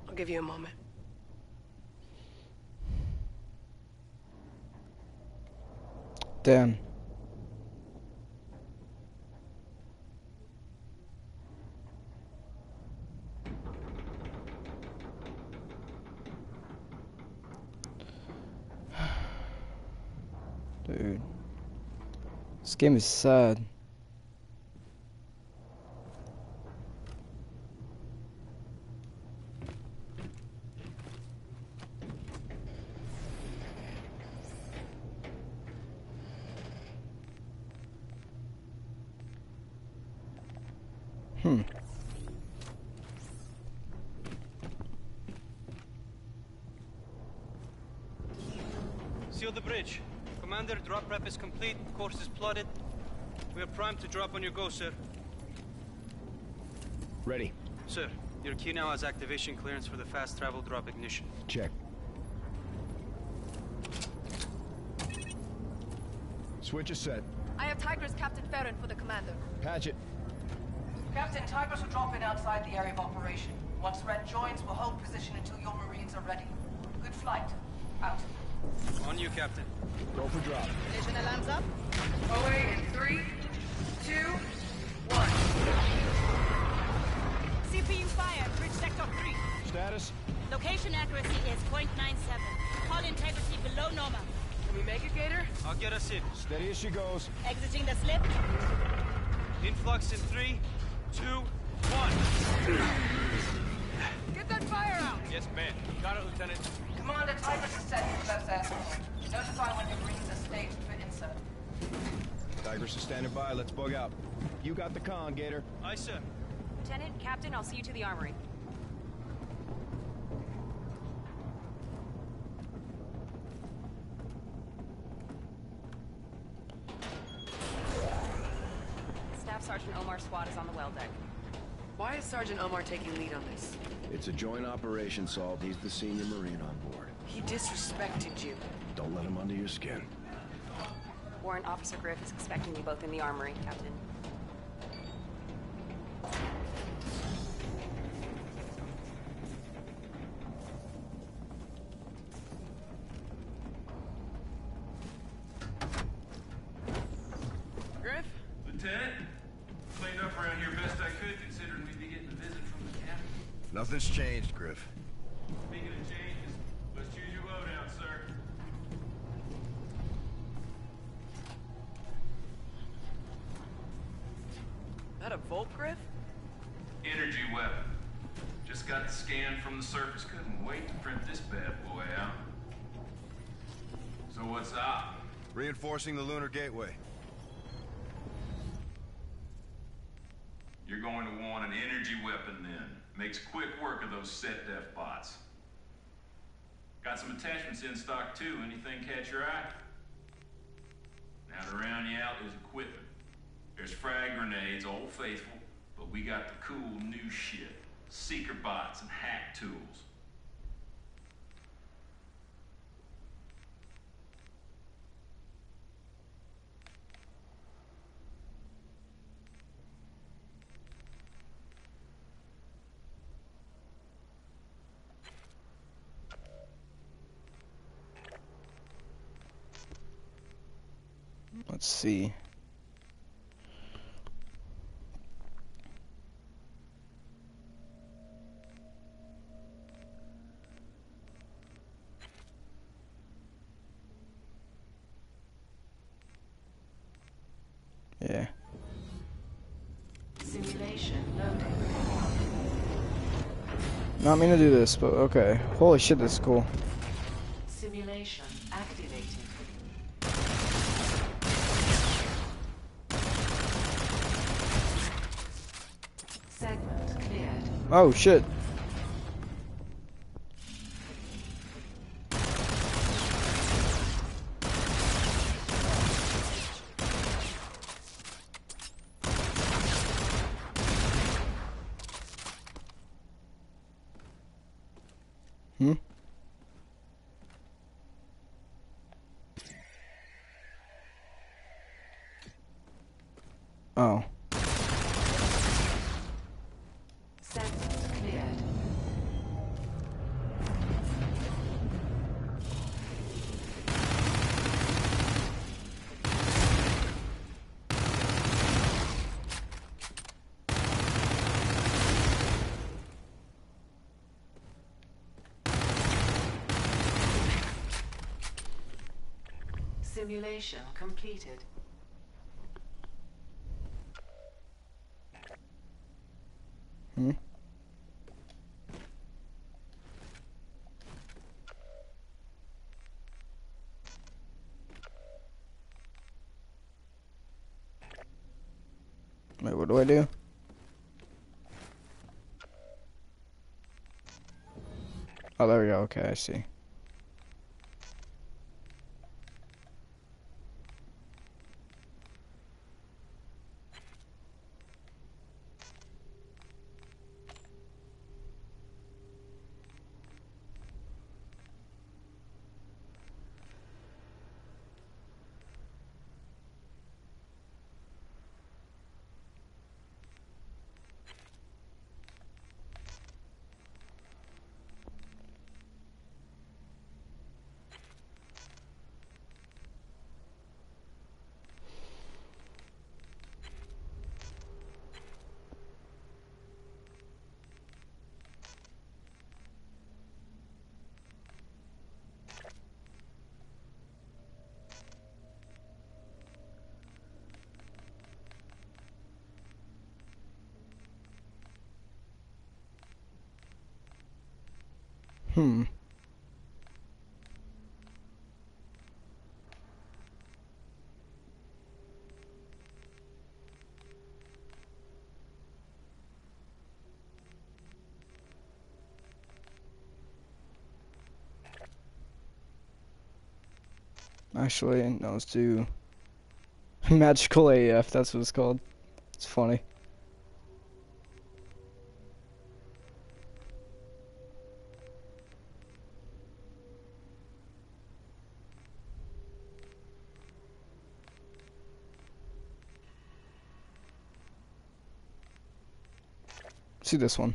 I'll give you a moment. Dan. Dude. This game is sad. Hmm. Seal the bridge. Commander, drop prep is complete. Course is plotted. We are primed to drop on your go, sir. Ready. Sir, your key now has activation clearance for the fast travel drop ignition. Check. Switch is set. I have Tigris Captain Farron for the commander. Patch it. Captain, Tigris will drop in outside the area of operation. Once Red joins, we'll hold position until your Marines are ready. Good flight. Out. On you, Captain. Go for drop. Vision alarms up. Away in three, two, one. CPU fire. Bridge sector 3. Status? Location accuracy is 0.97. Call integrity below normal. Can we make it, Gator? I'll get us in. Steady as she goes. Exiting the slip. Influx in three, two, one. Get that fire out. Yes, ma'am. Got it, Lieutenant. Commander, Tigris is set for left air. Notify when your Marines are staged for insert. Tigris is standing by. Let's bug out. You got the con, Gator. Aye, sir. Lieutenant, Captain, I'll see you to the armory. Staff Sergeant Omar Swat is on the well deck. Why is Sergeant Omar taking lead on this? It's a joint operation, Salt. He's the senior Marine on board. He disrespected you. Don't let him under your skin. Warrant Officer Griff is expecting you both in the armory, Captain. Reinforcing the lunar gateway. You're going to want an energy weapon then. Makes quick work of those SetDef bots. Got some attachments in stock too. Anything catch your eye? Now to round you out is equipment. There's frag grenades, old faithful, but we got the cool new shit. Seeker bots and hack tools. Let's see. Yeah. Simulation loading. Not mean to do this, but okay. Holy shit, this is cool. Simulation Oh shit. Hmm? Oh. Segment cleared. Simulation completed. Hmm? Wait, what do I do? Oh, there we go. Okay, I see. Hmm. Actually, no, let's do Magical AF, that's what it's called. It's funny. See this one.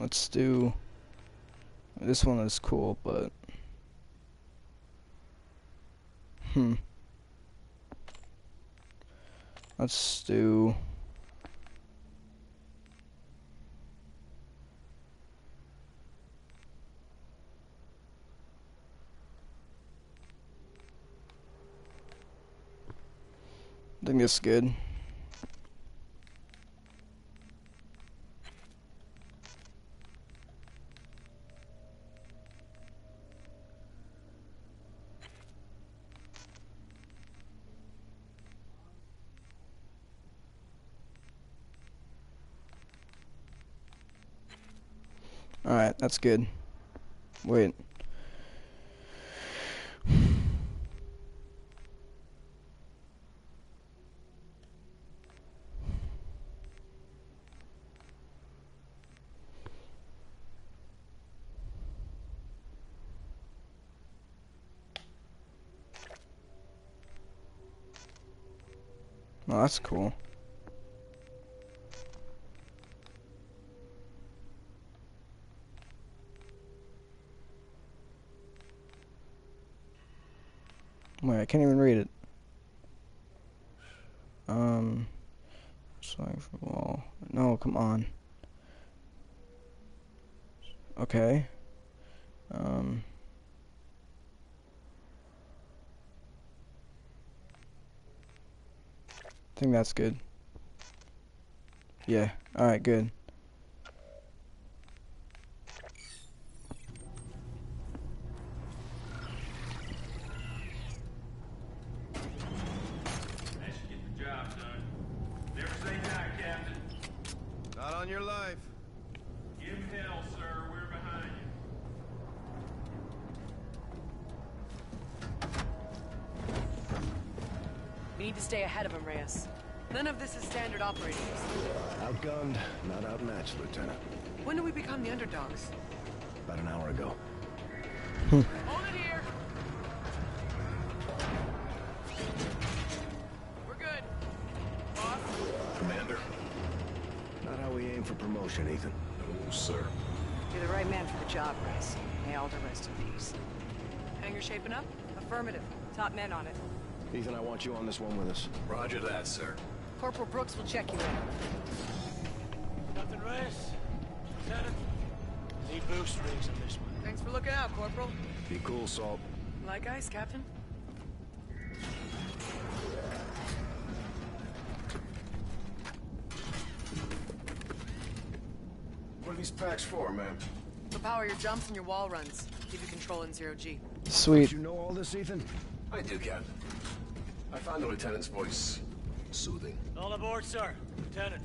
Let's do this one is cool, but hmm. Let's do I think is good. Alright, that's good. Wait. Oh, that's cool. I can't even read it. Um, sorry for wall. No, come on. Okay. Um. I think that's good. Yeah. All right. Good. Aim Ethan. No, sir. You're the right man for the job, Reyes. May Alder rest in peace. Hangar shaping up? Affirmative. Top men on it. Ethan, I want you on this one with us. Roger that, sir. Corporal Brooks will check you in. Captain Reyes, Lieutenant, need boost rigs on this one. Thanks for looking out, Corporal. Be cool, Salt. Like ice, Captain. What are these packs for, power your jumps and your wall runs. Give you control in zero G. Sweet. Did you know all this, Ethan? I do, Captain. I found the lieutenant's voice soothing. All aboard, sir. Lieutenant.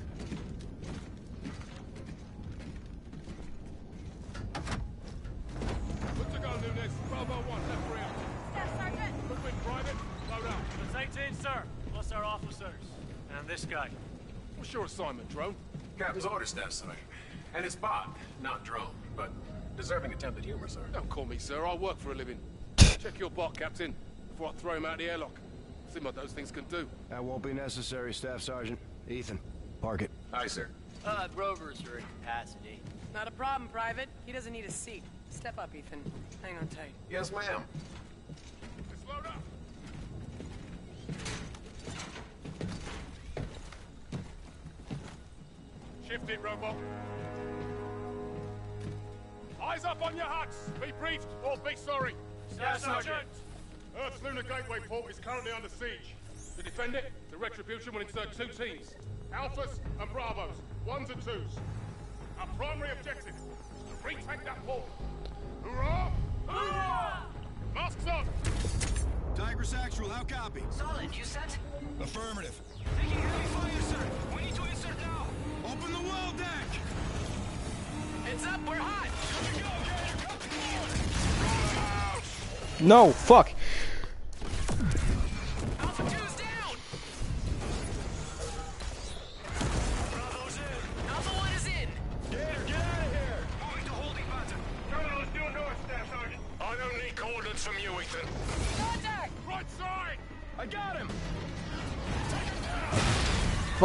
What's it gonna do next? Bravo 1, left rear. Staff Sergeant! Quick, private. Load out. That's 18, sir. Plus our officers. And this guy. What's your assignment, drone? Captain's orders, Staff Sergeant. And it's bot, not drone, but deserving attempted humor, sir. Don't call me sir, I work for a living. Check your bot, Captain, before I throw him out the airlock. See what those things can do. That won't be necessary, Staff Sergeant. Ethan, park it. Aye, sir. Uh, rovers are in capacity. Not a problem, Private. He doesn't need a seat. Step up, Ethan. Hang on tight. Yes, ma'am. Let's load Shift it, robot. Eyes up on your HUDs. Be briefed or be sorry. Staff Sergeant. Earth's lunar gateway port is currently under siege. To defend it, the Retribution will insert two teams. Alphas and Bravos. Ones and twos. Our primary objective is to retake that port. Hoorah! Hoorah! Masks on! Tigris Actual, how copy? Solid, you set? Affirmative. Taking heavy fire, sir. Open the well deck! Heads up, we're hot. No, fuck.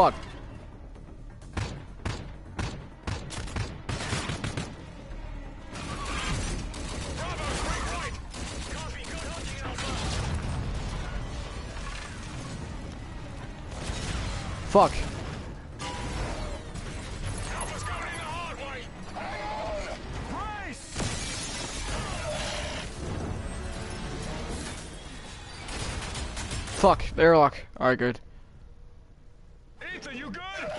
Alpha Fuck. Alpha's going in the! Fuck. Airlock. Alright, good. Ethan, you good? Stellar,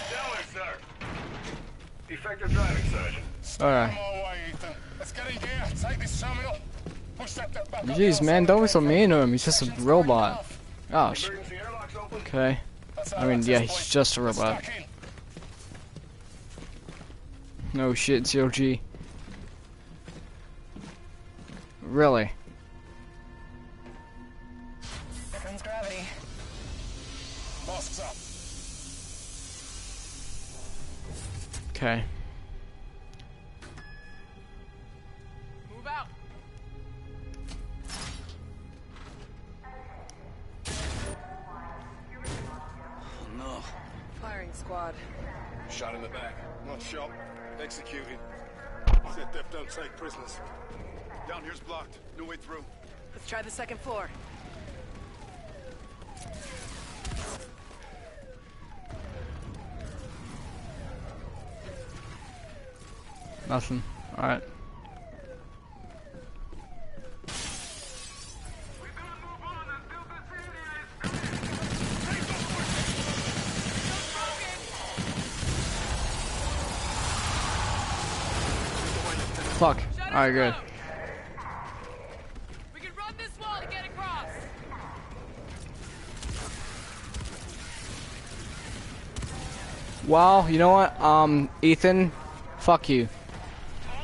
sir. Uh, effective driving, Sergeant. Alright. Come on, way, Ethan. Let's get in here. Take this terminal. Push that deck back up Jeez, man, don't be so mean to him. He's just a robot. Gosh. Oh, Emergency. Okay. I mean, yeah, he's just a robot. No shit, zero G. Really? Here comes gravity. Masks up. Okay. Squad. Shot in the back. Not shot. Executed. SetDef don't take prisoners. Down here's blocked. No way through. Let's try the second floor. Nothing. Alright. Alright, good. We can run this wall to get across. Well, you know what? Um, Ethan, fuck you.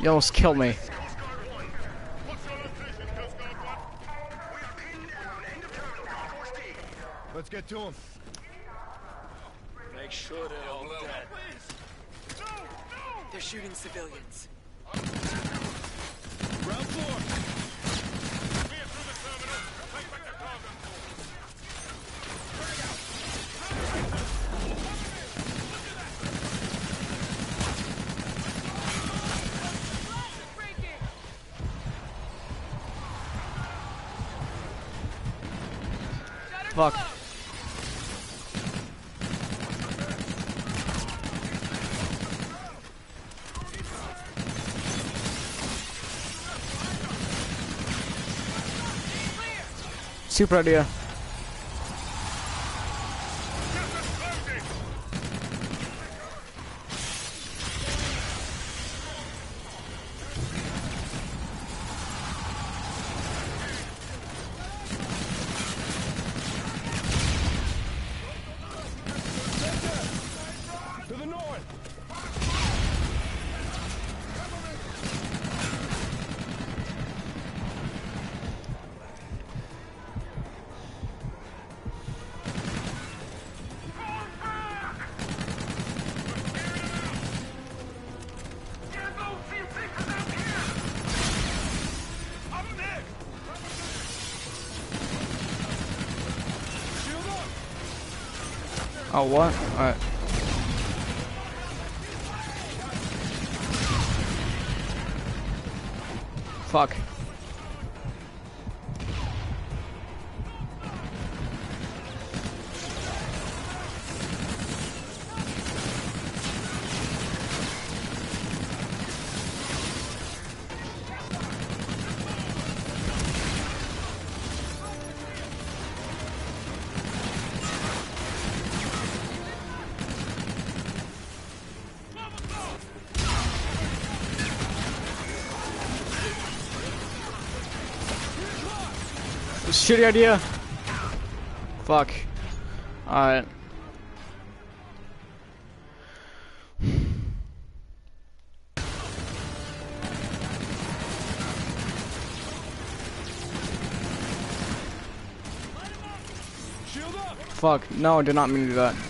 You almost killed me. Let's get to him. Super idea. Oh, what? Shitty idea. Fuck. Alright. Fuck. No, I did not mean to do that.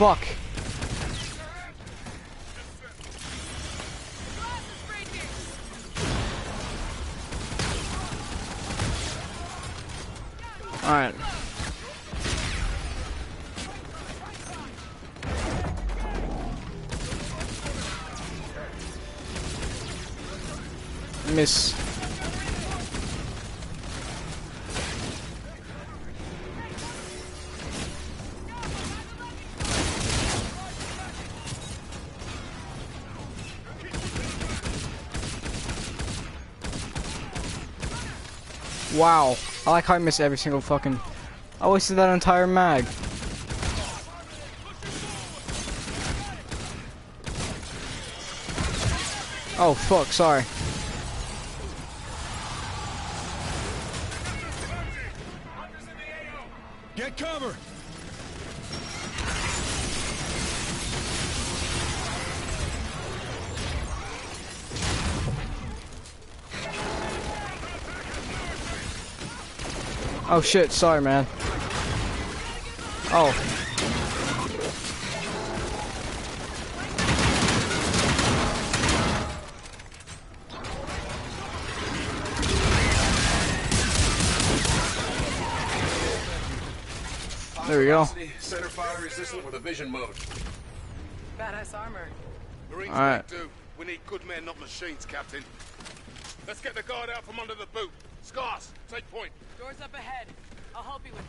Fuck. Wow. I like how I miss every single fucking... I wasted that entire mag. Oh fuck, sorry. Oh shit, sorry man. Oh. There we go. Center fire resistant with a vision mode. Badass armor. Marines All right. do. We need good men, not machines, Captain. Let's get the guard out from under the boot. Scars, take point. Doors up ahead. I'll help you with it.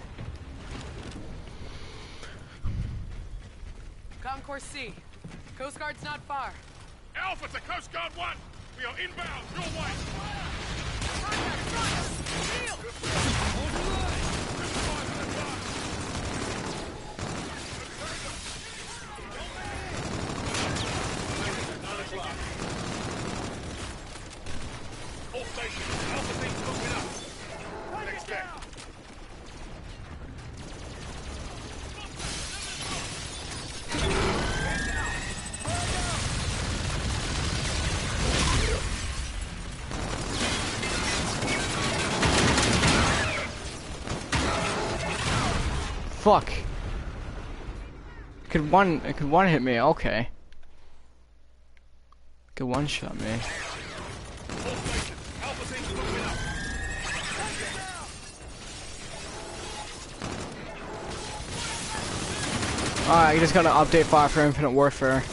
Concourse C. Coast Guard's not far. Alpha to Coast Guard 1. We are inbound, your way. All Fuck. Could one it could one hit me, okay. Could one shot me. Alright, you just gotta update file for Infinite Warfare.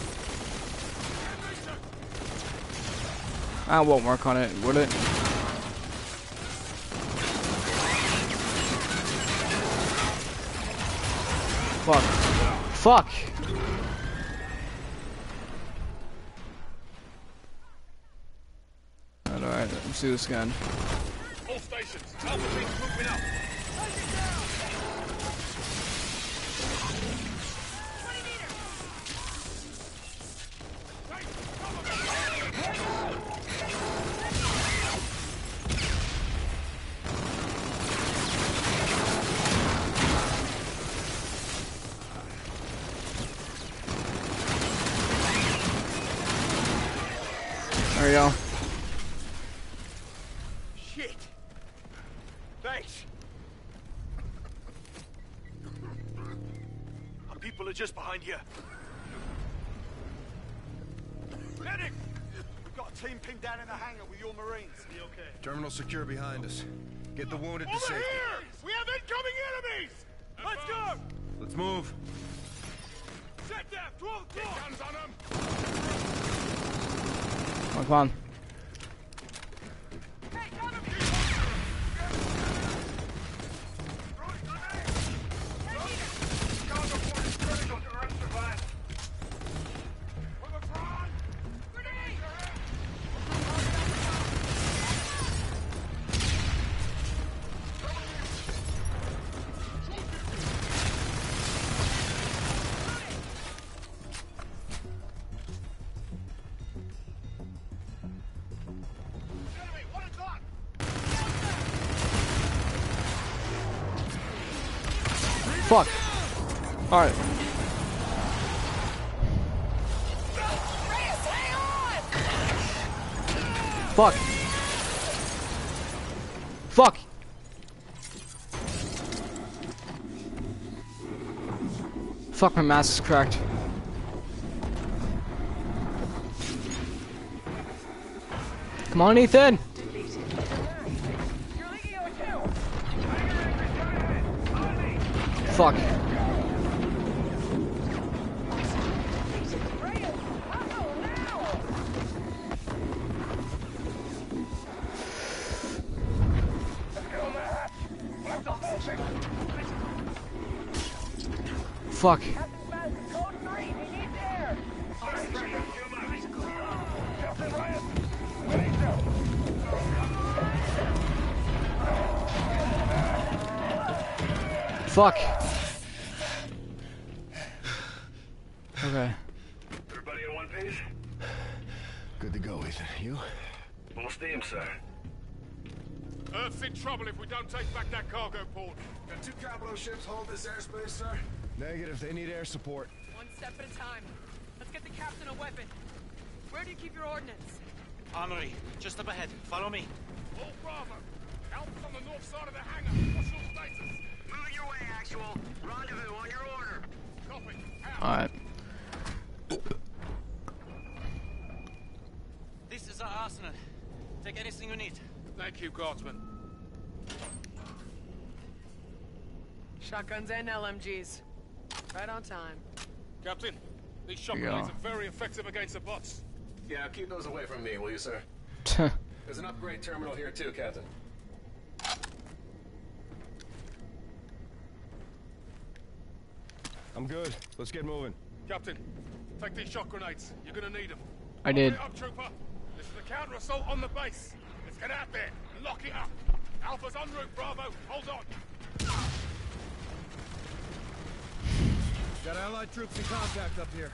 I won't work on it, would it? Fuck! Alright, let's do this again. All stations, Alpha team's moving up. Alright. Fuck. Fuck. Fuck, my mask is cracked. Come on, Ethan. Fuck. Fuck. Fuck. Okay. Everybody on one page? Good to go, Ethan. You? Full steam, sir. Earth's in trouble if we don't take back that cargo port. Can two capital ships hold this airspace, sir? Negative. They need air support. One step at a time. Let's get the captain a weapon. Where do you keep your ordnance? Armory, just up ahead. Follow me. All Bravo. Alpha's on the north side of the hangar. What's your status? Moving your way, actual. Rendezvous on your order. Copy. Alright. This is our arsenal. Take anything you need. Thank you, Guardsman. Shotguns and LMGs. Right on time. Captain, these shot Here grenades are very effective against the bots. Yeah, keep those away from me, will you, sir? There's an upgrade terminal here too, Captain. I'm good. Let's get moving. Captain, take these shot grenades. You're gonna need them. I did. Up, trooper. This is a counter assault on the base. Let's get out there and lock it up. Alpha's en route, Bravo. Hold on. Got allied troops in contact up here.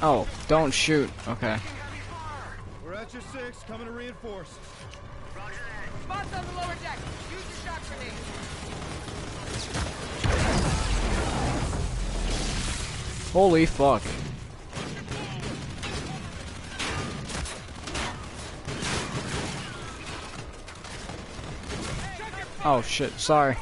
Oh, don't shoot. Okay. We're at your six, coming to reinforce. Spots on the lower deck. Use your shock grenade. Holy fuck. Oh shit, sorry.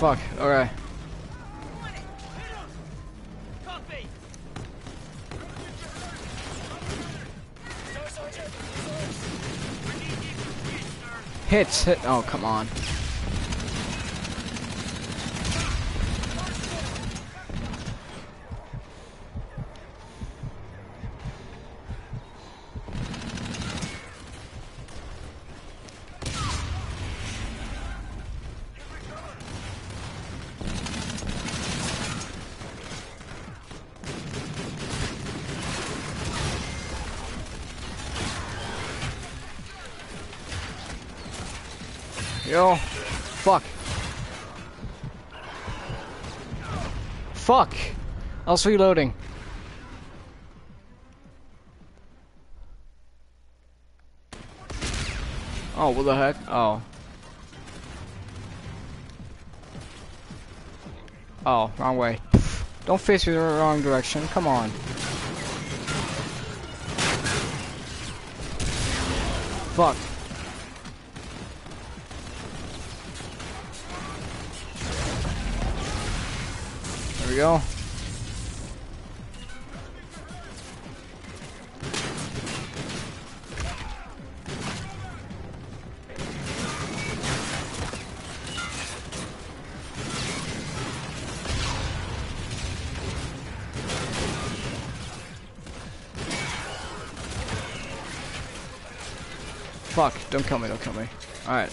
Fuck, alright. Hits, hit. Oh, come on. Was reloading. Oh, what the heck? Oh. Oh, wrong way. Don't face me the wrong direction. Come on. Fuck. There we go. Fuck, don't kill me, don't kill me. Alright.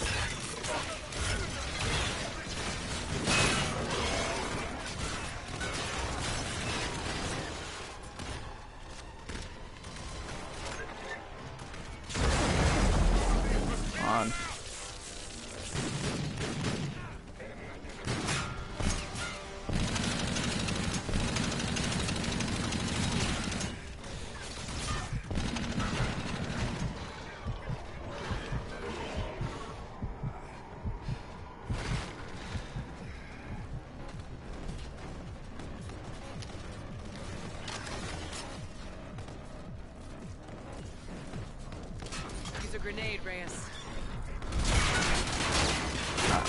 Grenade, Reyes.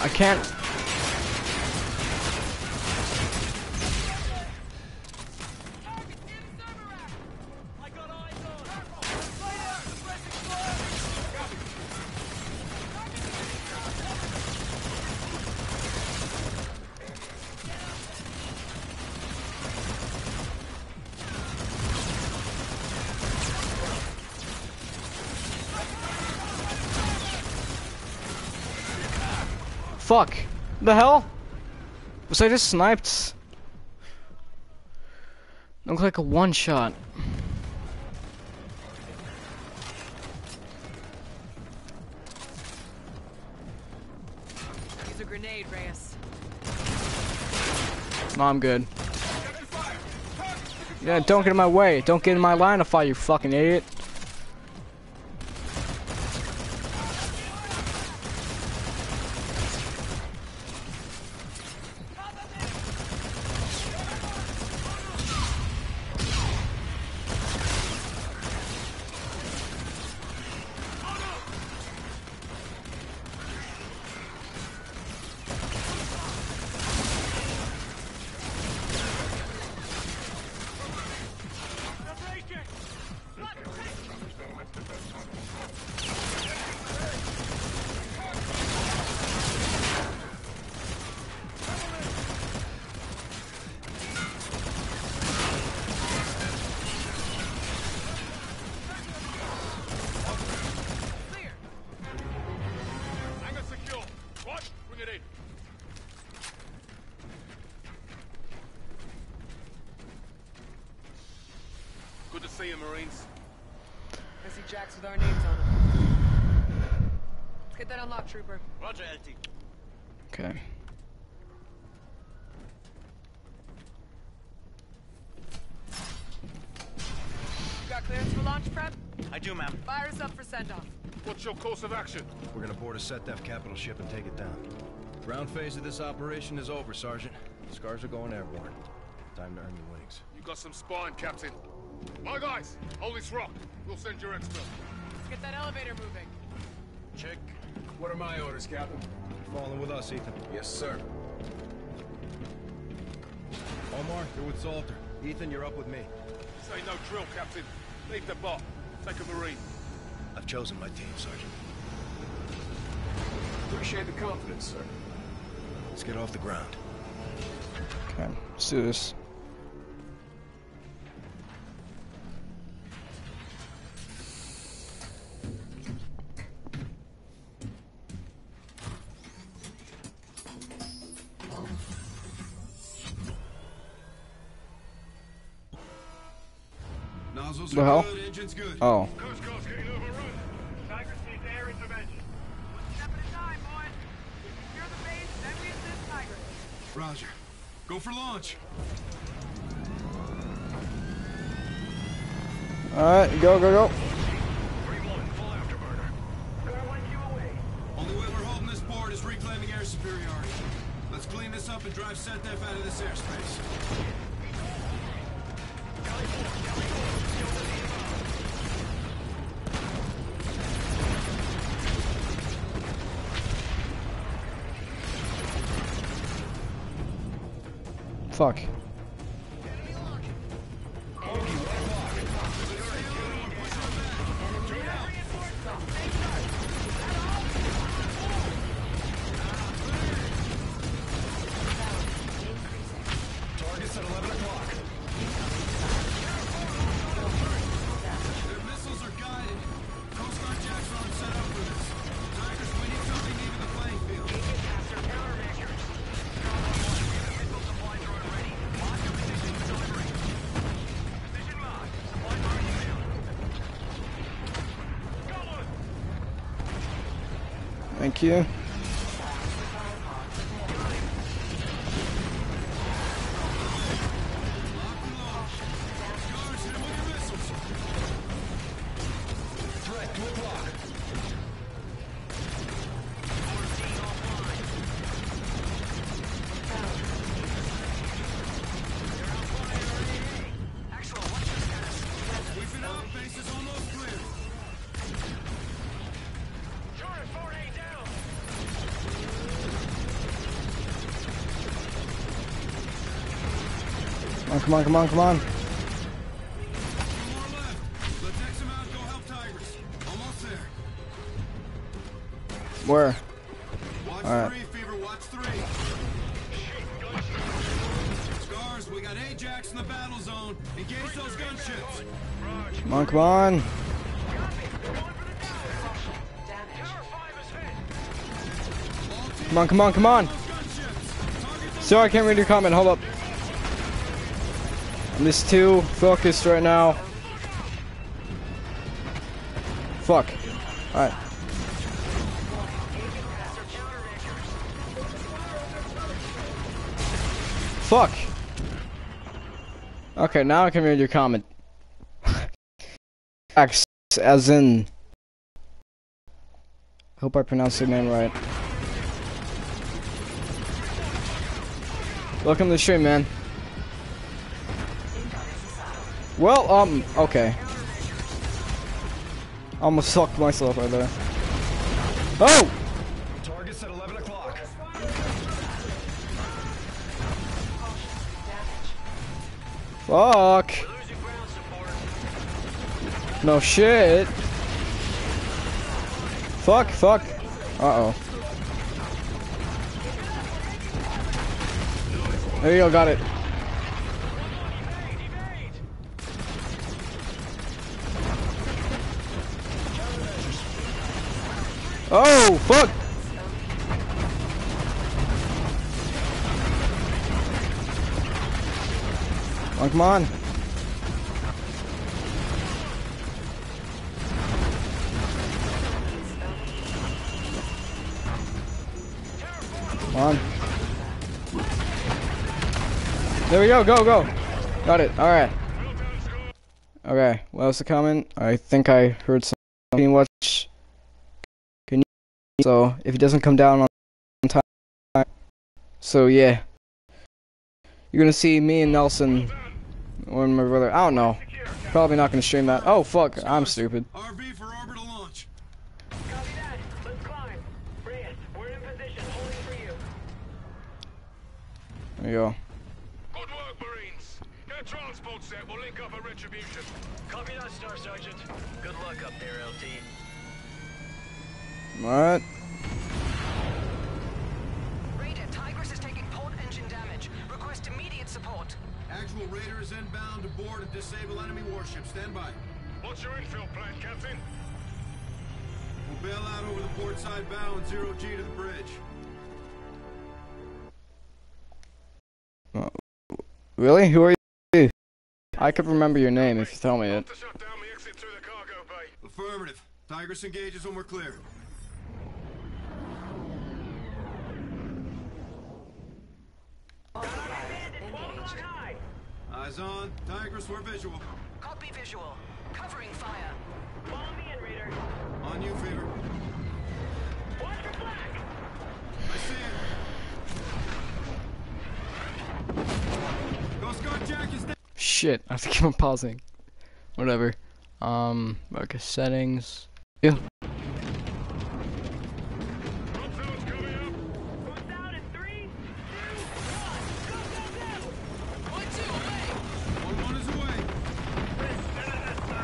I can't. Fuck? The hell? Was I just sniped? Look like a one shot. Use a grenade, Reyes. No, I'm good. Yeah, don't get in my way. Don't get in my line of fire, you fucking idiot. Course of action? We're gonna board a SetDef capital ship and take it down. Ground phase of this operation is over, Sergeant. Scars are going airborne. Time to earn your wings. You got some spine, Captain. My guys, hold this rock. We'll send your expert. Let's get that elevator moving. Check. What are my orders, Captain? Falling with us, Ethan. Yes, sir. Omar, you're with Salter. Ethan, you're up with me. This ain't no drill, Captain. Leave the bot. Take a Marine. I've chosen my team, Sergeant. Appreciate the confidence, sir. Let's get off the ground. Okay, let's do this. Nozzles The are hell? good, engine's good. Oh. Coast Guard's getting overrun. Tigris needs air intervention. Step at a time, boys. Secure the base, then we assist Tigris. Roger. Go for launch. Alright, go, go, go. Only way we're holding this board is reclaiming air superiority. Let's clean this up and drive SetDef out of this airspace. Fuck. Thank Come on, come on, come on. Where? Watch Alright. three, Fever, watch three. Scars, we got Ajax in the battle zone. Engage those gunships. Come on, come on. Come on, come on, come on. Sorry, I can't read your comment. Hold up. I'm too focused right now. Fuck. Alright. Fuck. Okay, now I can read your comment. X, as in. Hope I pronounced your name right. Welcome to the stream, man. Well, um, okay. Almost sucked myself right there. Oh! Target's at 11 o'clock. Fuck. No shit. Fuck, fuck. Uh-oh. There you go, got it. Oh, fuck! On, come on. Come on. There we go, go, go. Got it, alright. Okay, what else to comment? I think I heard something. Watch. Can you? So, if he doesn't come down on time. So, yeah. You're gonna see me and Nelson, or my brother. I don't know. Probably not gonna stream that. Oh fuck, I'm stupid. RV for orbital launch. There you go. Good work, Marines. Get transport set. We'll link up at Retribution. Copy that, Star Sergeant. Good luck up there, LT. What? Raider, Tigris is taking port engine damage. Request immediate support. Actual raiders inbound to board and disable enemy warship. Stand by. What's your infill plan, Captain? We'll bail out over the port side bow and zero G to the bridge. Uh, really? Who are you? I could remember your name if you tell me it. Affirmative. Tigris engages when we're clear. Eyes on. Tigris, we're visual. Copy visual. Covering fire. Follow me in, Raider. On you, Fever. Watch for flag. I see it. Coast Guard Jack is down. Shit, I have to keep on pausing. Whatever. Um, okay, settings. Yeah.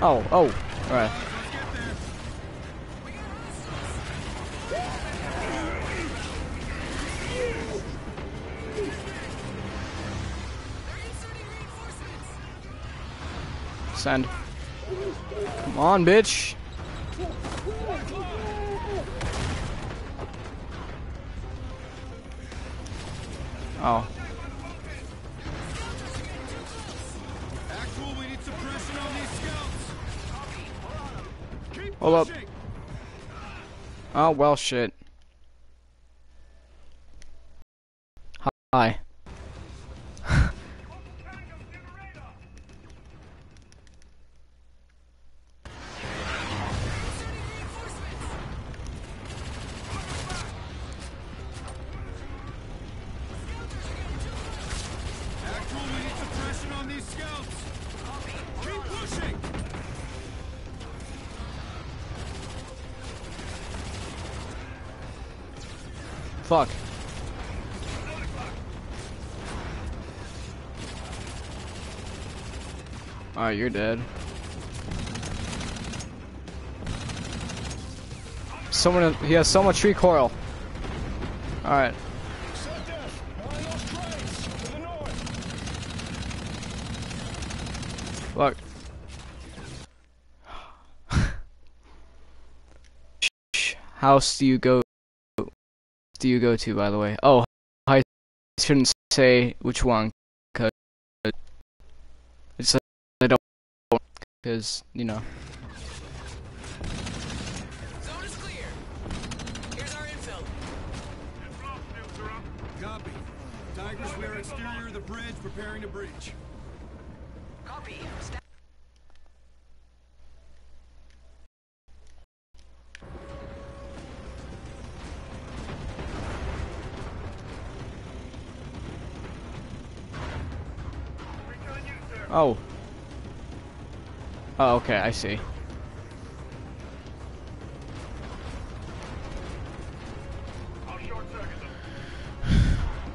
Oh, oh, alright. Send. Come on, bitch. Oh. Hold up. Oh, well, shit. Hi. Fuck. Alright, you're dead. Someone, he has so much recoil. Alright. Fuck. House do you go do you go to, by the way? Oh, I shouldn't say which one, cause it's I don't, because you know. Zone is clear. Here's our infill. Copy. Tigris, we are exterior of the bridge, preparing to breach. Copy. Oh. Oh, okay, I see.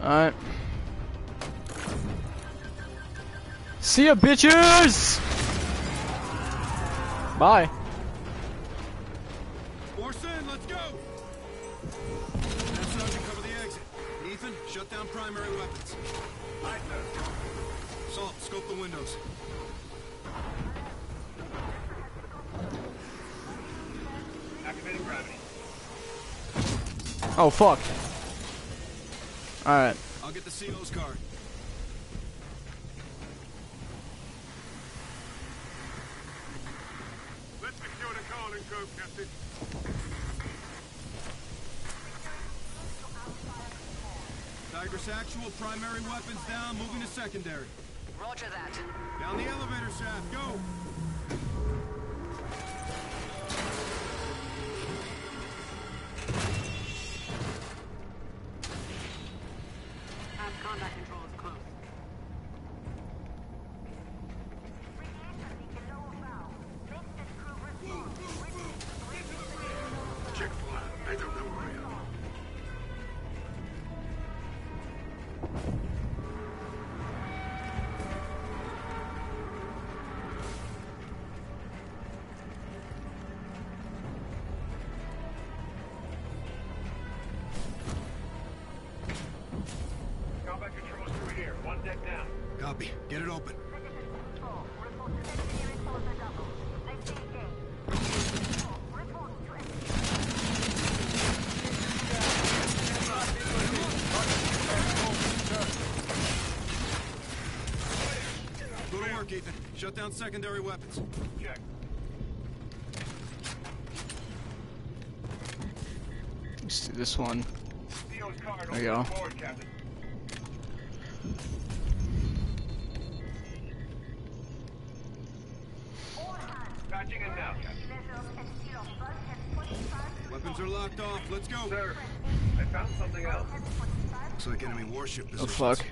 Alright. See ya, bitches! Bye. In, let's go! Now, Sergeant, cover the exit. Ethan, shut down primary weapons. Aye, sir. Scope the windows. Activating gravity. Oh, fuck. Alright. I'll get the CO's card. Let's secure the Carlin Grove, Captain. Tigris actual, primary weapons down, moving to secondary. Roger that. Down the elevator shaft, go! Ethan. Down secondary weapons. Check. Let's do this one. There you go. forward, Captain. Patching in now, Captain. Weapons are locked off. Let's go. Sir, I found something else. Looks like enemy warship Oh, positions. fuck.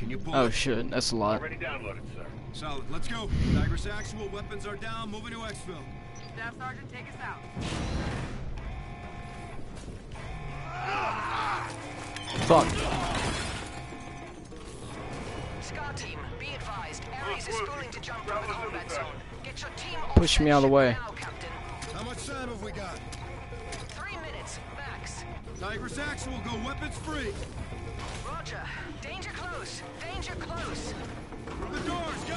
Can you pull Oh, it? shit. That's a lot. Already downloaded, sir. Solid. Let's go. Tigris actual, weapons are down, moving to exfil. Staff Sergeant, take us out. Fuck. SCAR team, be advised. Ares is schooling to jump from the combat zone. Get your team on Push me out of the way. now, How much time have we got? Three minutes, max. Tigris actual, go weapons free. Roger. Danger close. Danger close. Through the doors, go!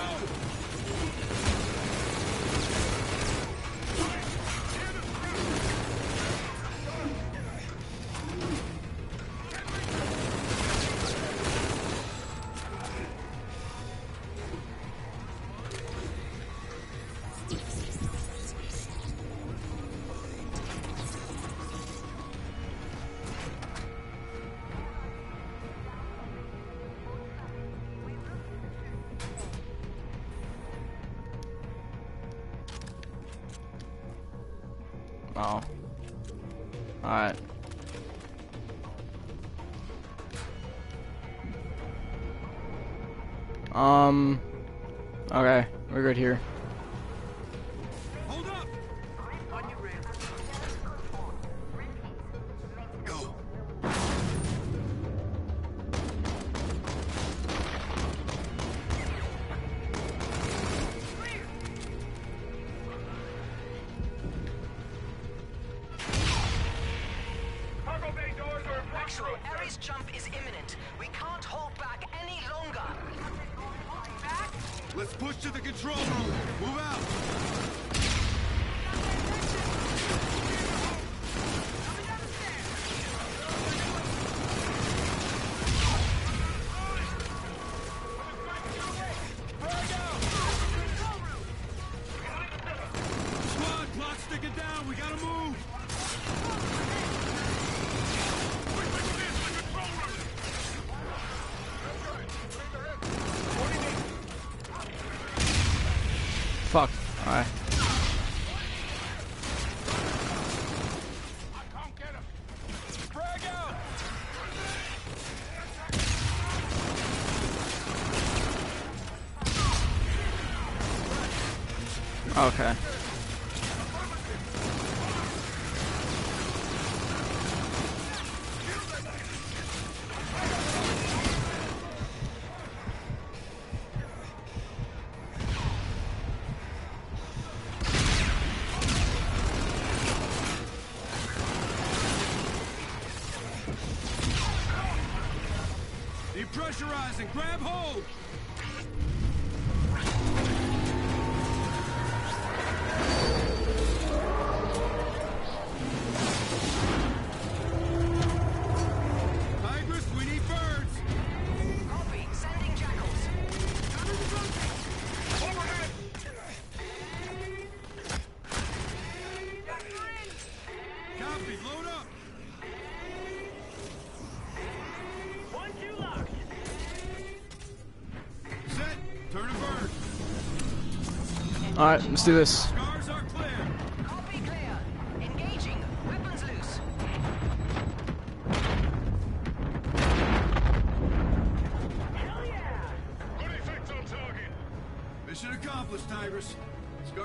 Okay.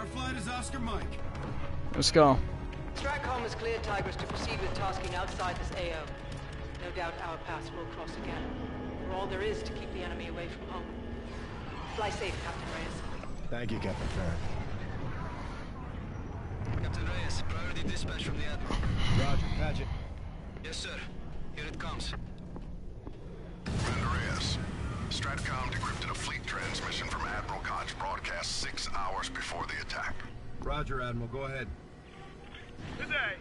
Flight is Oscar Mike. Let's go. Stratcom has cleared Tigris to proceed with tasking outside this AO. No doubt our paths will cross again. We're all there is to keep the enemy away from home. Fly safe, Captain Reyes. Thank you, Captain Farron. Captain Reyes, priority dispatch from the Admiral. Roger, patch it. Yes, sir. Here it comes. Commander Reyes. Stratcom decrypted a fleet transmission from Admiral Kotch broadcast six hours before the attack. Roger, Admiral. Go ahead. Today,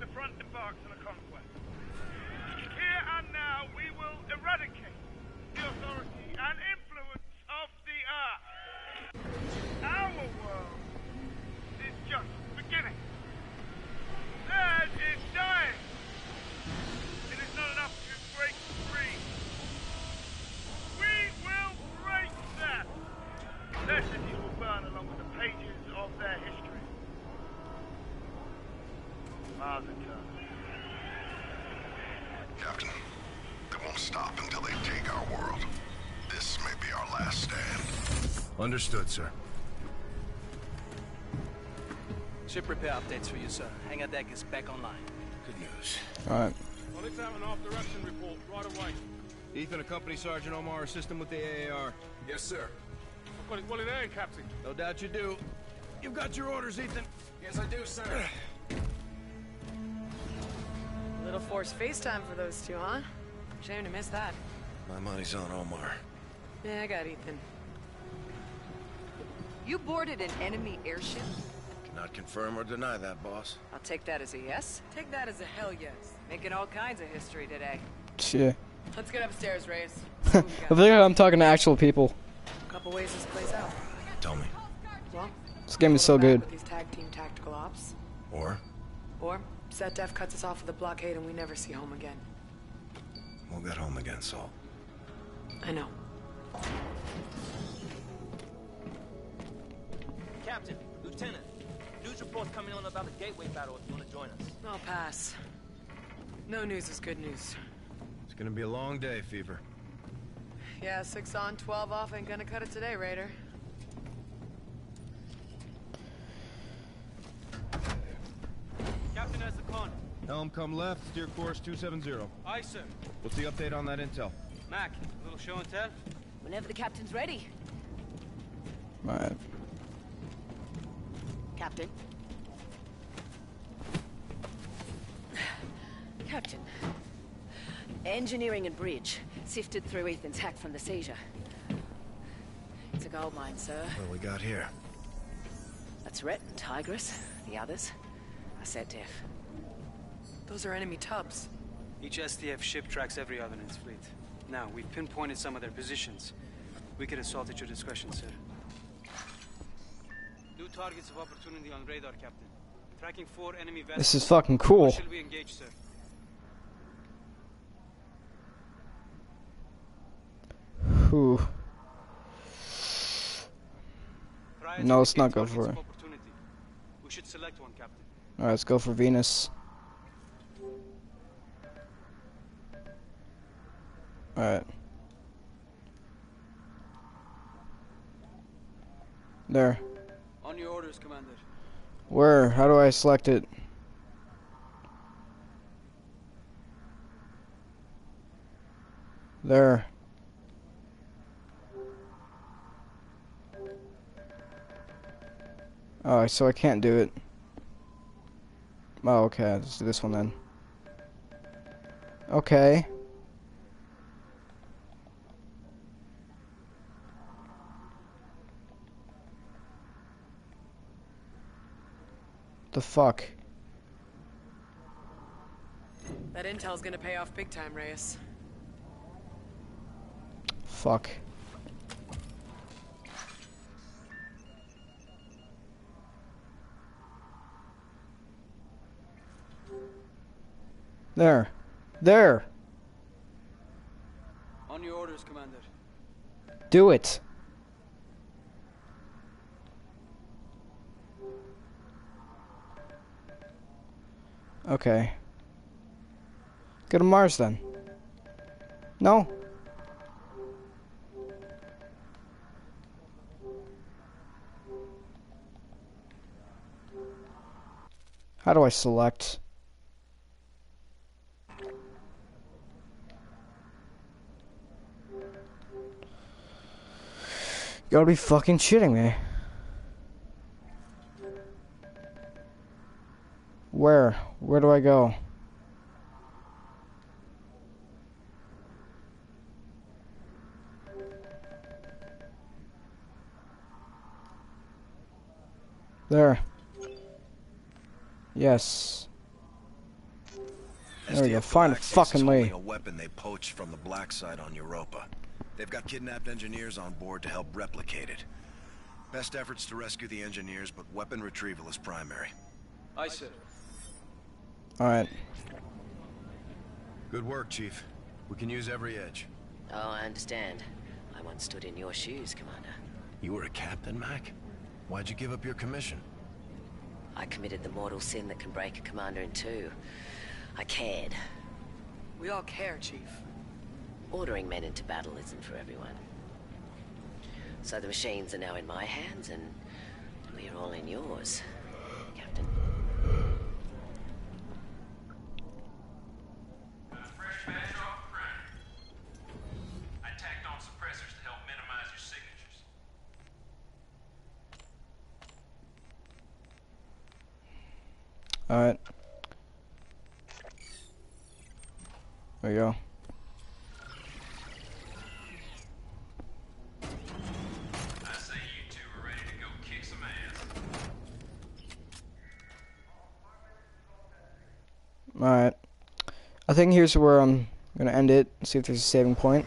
the front embarks on a conquest. Here and now, we will eradicate the authority and influence of the Earth. Our world is just beginning. Theirs is dying. It is not enough to break free. We will break them. Their cities will burn along with the pages of their history. Mars Eternal. Captain, they won't stop until they take our world. This may be our last stand. Understood, sir. Ship repair updates for you, sir. Hangar deck is back online. Good news. Alright. Well, let's have an after-action report right away. Ethan, accompany Sergeant Omar, assist him with the AAR. Yes, sir. I've got it well in hand, Captain. No doubt you do. You've got your orders, Ethan. Yes, I do, sir. Little forced FaceTime for those two, huh? Shame to miss that. My money's on Omar. Yeah, I got Ethan. You boarded an enemy airship? Cannot confirm or deny that, boss. I'll take that as a yes. Take that as a hell yes. Making all kinds of history today. Yeah. Let's get upstairs, Reyes. I feel like I'm talking to actual people. A couple ways this plays out. Tell me. Well, This game is so good. with these tag team tactical ops. Or Or SetDef cuts us off with the blockade and we never see home again. we'll get home again, Saul. I know. Captain, Lieutenant, news reports coming on about the Gateway battle if you want to join us. I'll pass. No news is good news. It's gonna be a long day, Fever. Yeah, six on, twelve off ain't gonna cut it today, Raider. Captain has the con. Helm come left, steer course 270. Aye, sir. What's the update on that intel? Mac, a little show and tell? Whenever the captain's ready. Alright. Captain. Captain. Engineering and bridge sifted through Ethan's hack from the seizure. It's a gold mine, sir. What do we got here? That's Rhett and Tigris. The others are set def. Those are enemy tubs. Each SDF ship tracks every other in its fleet. Now, we've pinpointed some of their positions. We can assault at your discretion, sir. Targets of opportunity on radar, Captain. Tracking four enemy vessels. This is fucking cool. Should we engage, sir? Whew. No, let's not go for it. We should select one, Captain. Alright, let's go for Venus. Alright. There. On your orders, Commander. Where? How do I select it? There. Oh, so I can't do it. Oh, okay. Let's do this one then. Okay. The fuck? That intel's gonna pay off big time, Reyes. Fuck. There. There. On your orders, Commander. Do it. Okay. Go to Mars then. No? How do I select? You gotta be fucking shitting me. Where? Where do I go? There. Yes. There we go. Find a fucking way. A weapon they poached from the black side on Europa. They've got kidnapped engineers on board to help replicate it. Best efforts to rescue the engineers, but weapon retrieval is primary. Aye, sir. Alright. Good work, Chief. We can use every edge. Oh, I understand. I once stood in your shoes, Commander. You were a captain, Mac? Why'd you give up your commission? I committed the mortal sin that can break a commander in two. I cared. We all care, Chief. Ordering men into battle isn't for everyone. So the machines are now in my hands, and we're all in yours, Captain. Fresh batch off the printer. I tacked on suppressors to help minimize your signatures. Alright. There you go. I say you two are ready to go There some go. Alright. I think here's where I'm gonna end it. See if there's a saving point.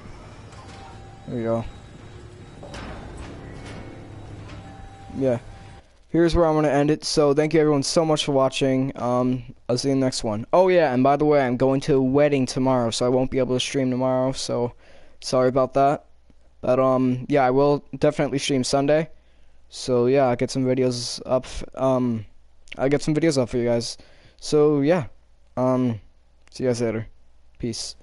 There we go. Yeah. Here's where I'm gonna end it. So thank you everyone so much for watching. Um, I'll see you in the next one. Oh yeah, and by the way, I'm going to a wedding tomorrow, so I won't be able to stream tomorrow. So sorry about that. But um, yeah, I will definitely stream Sunday. So yeah, I'll get some videos up. Um, I'll get some videos up for you guys. So yeah. Um, see you guys later. Peace.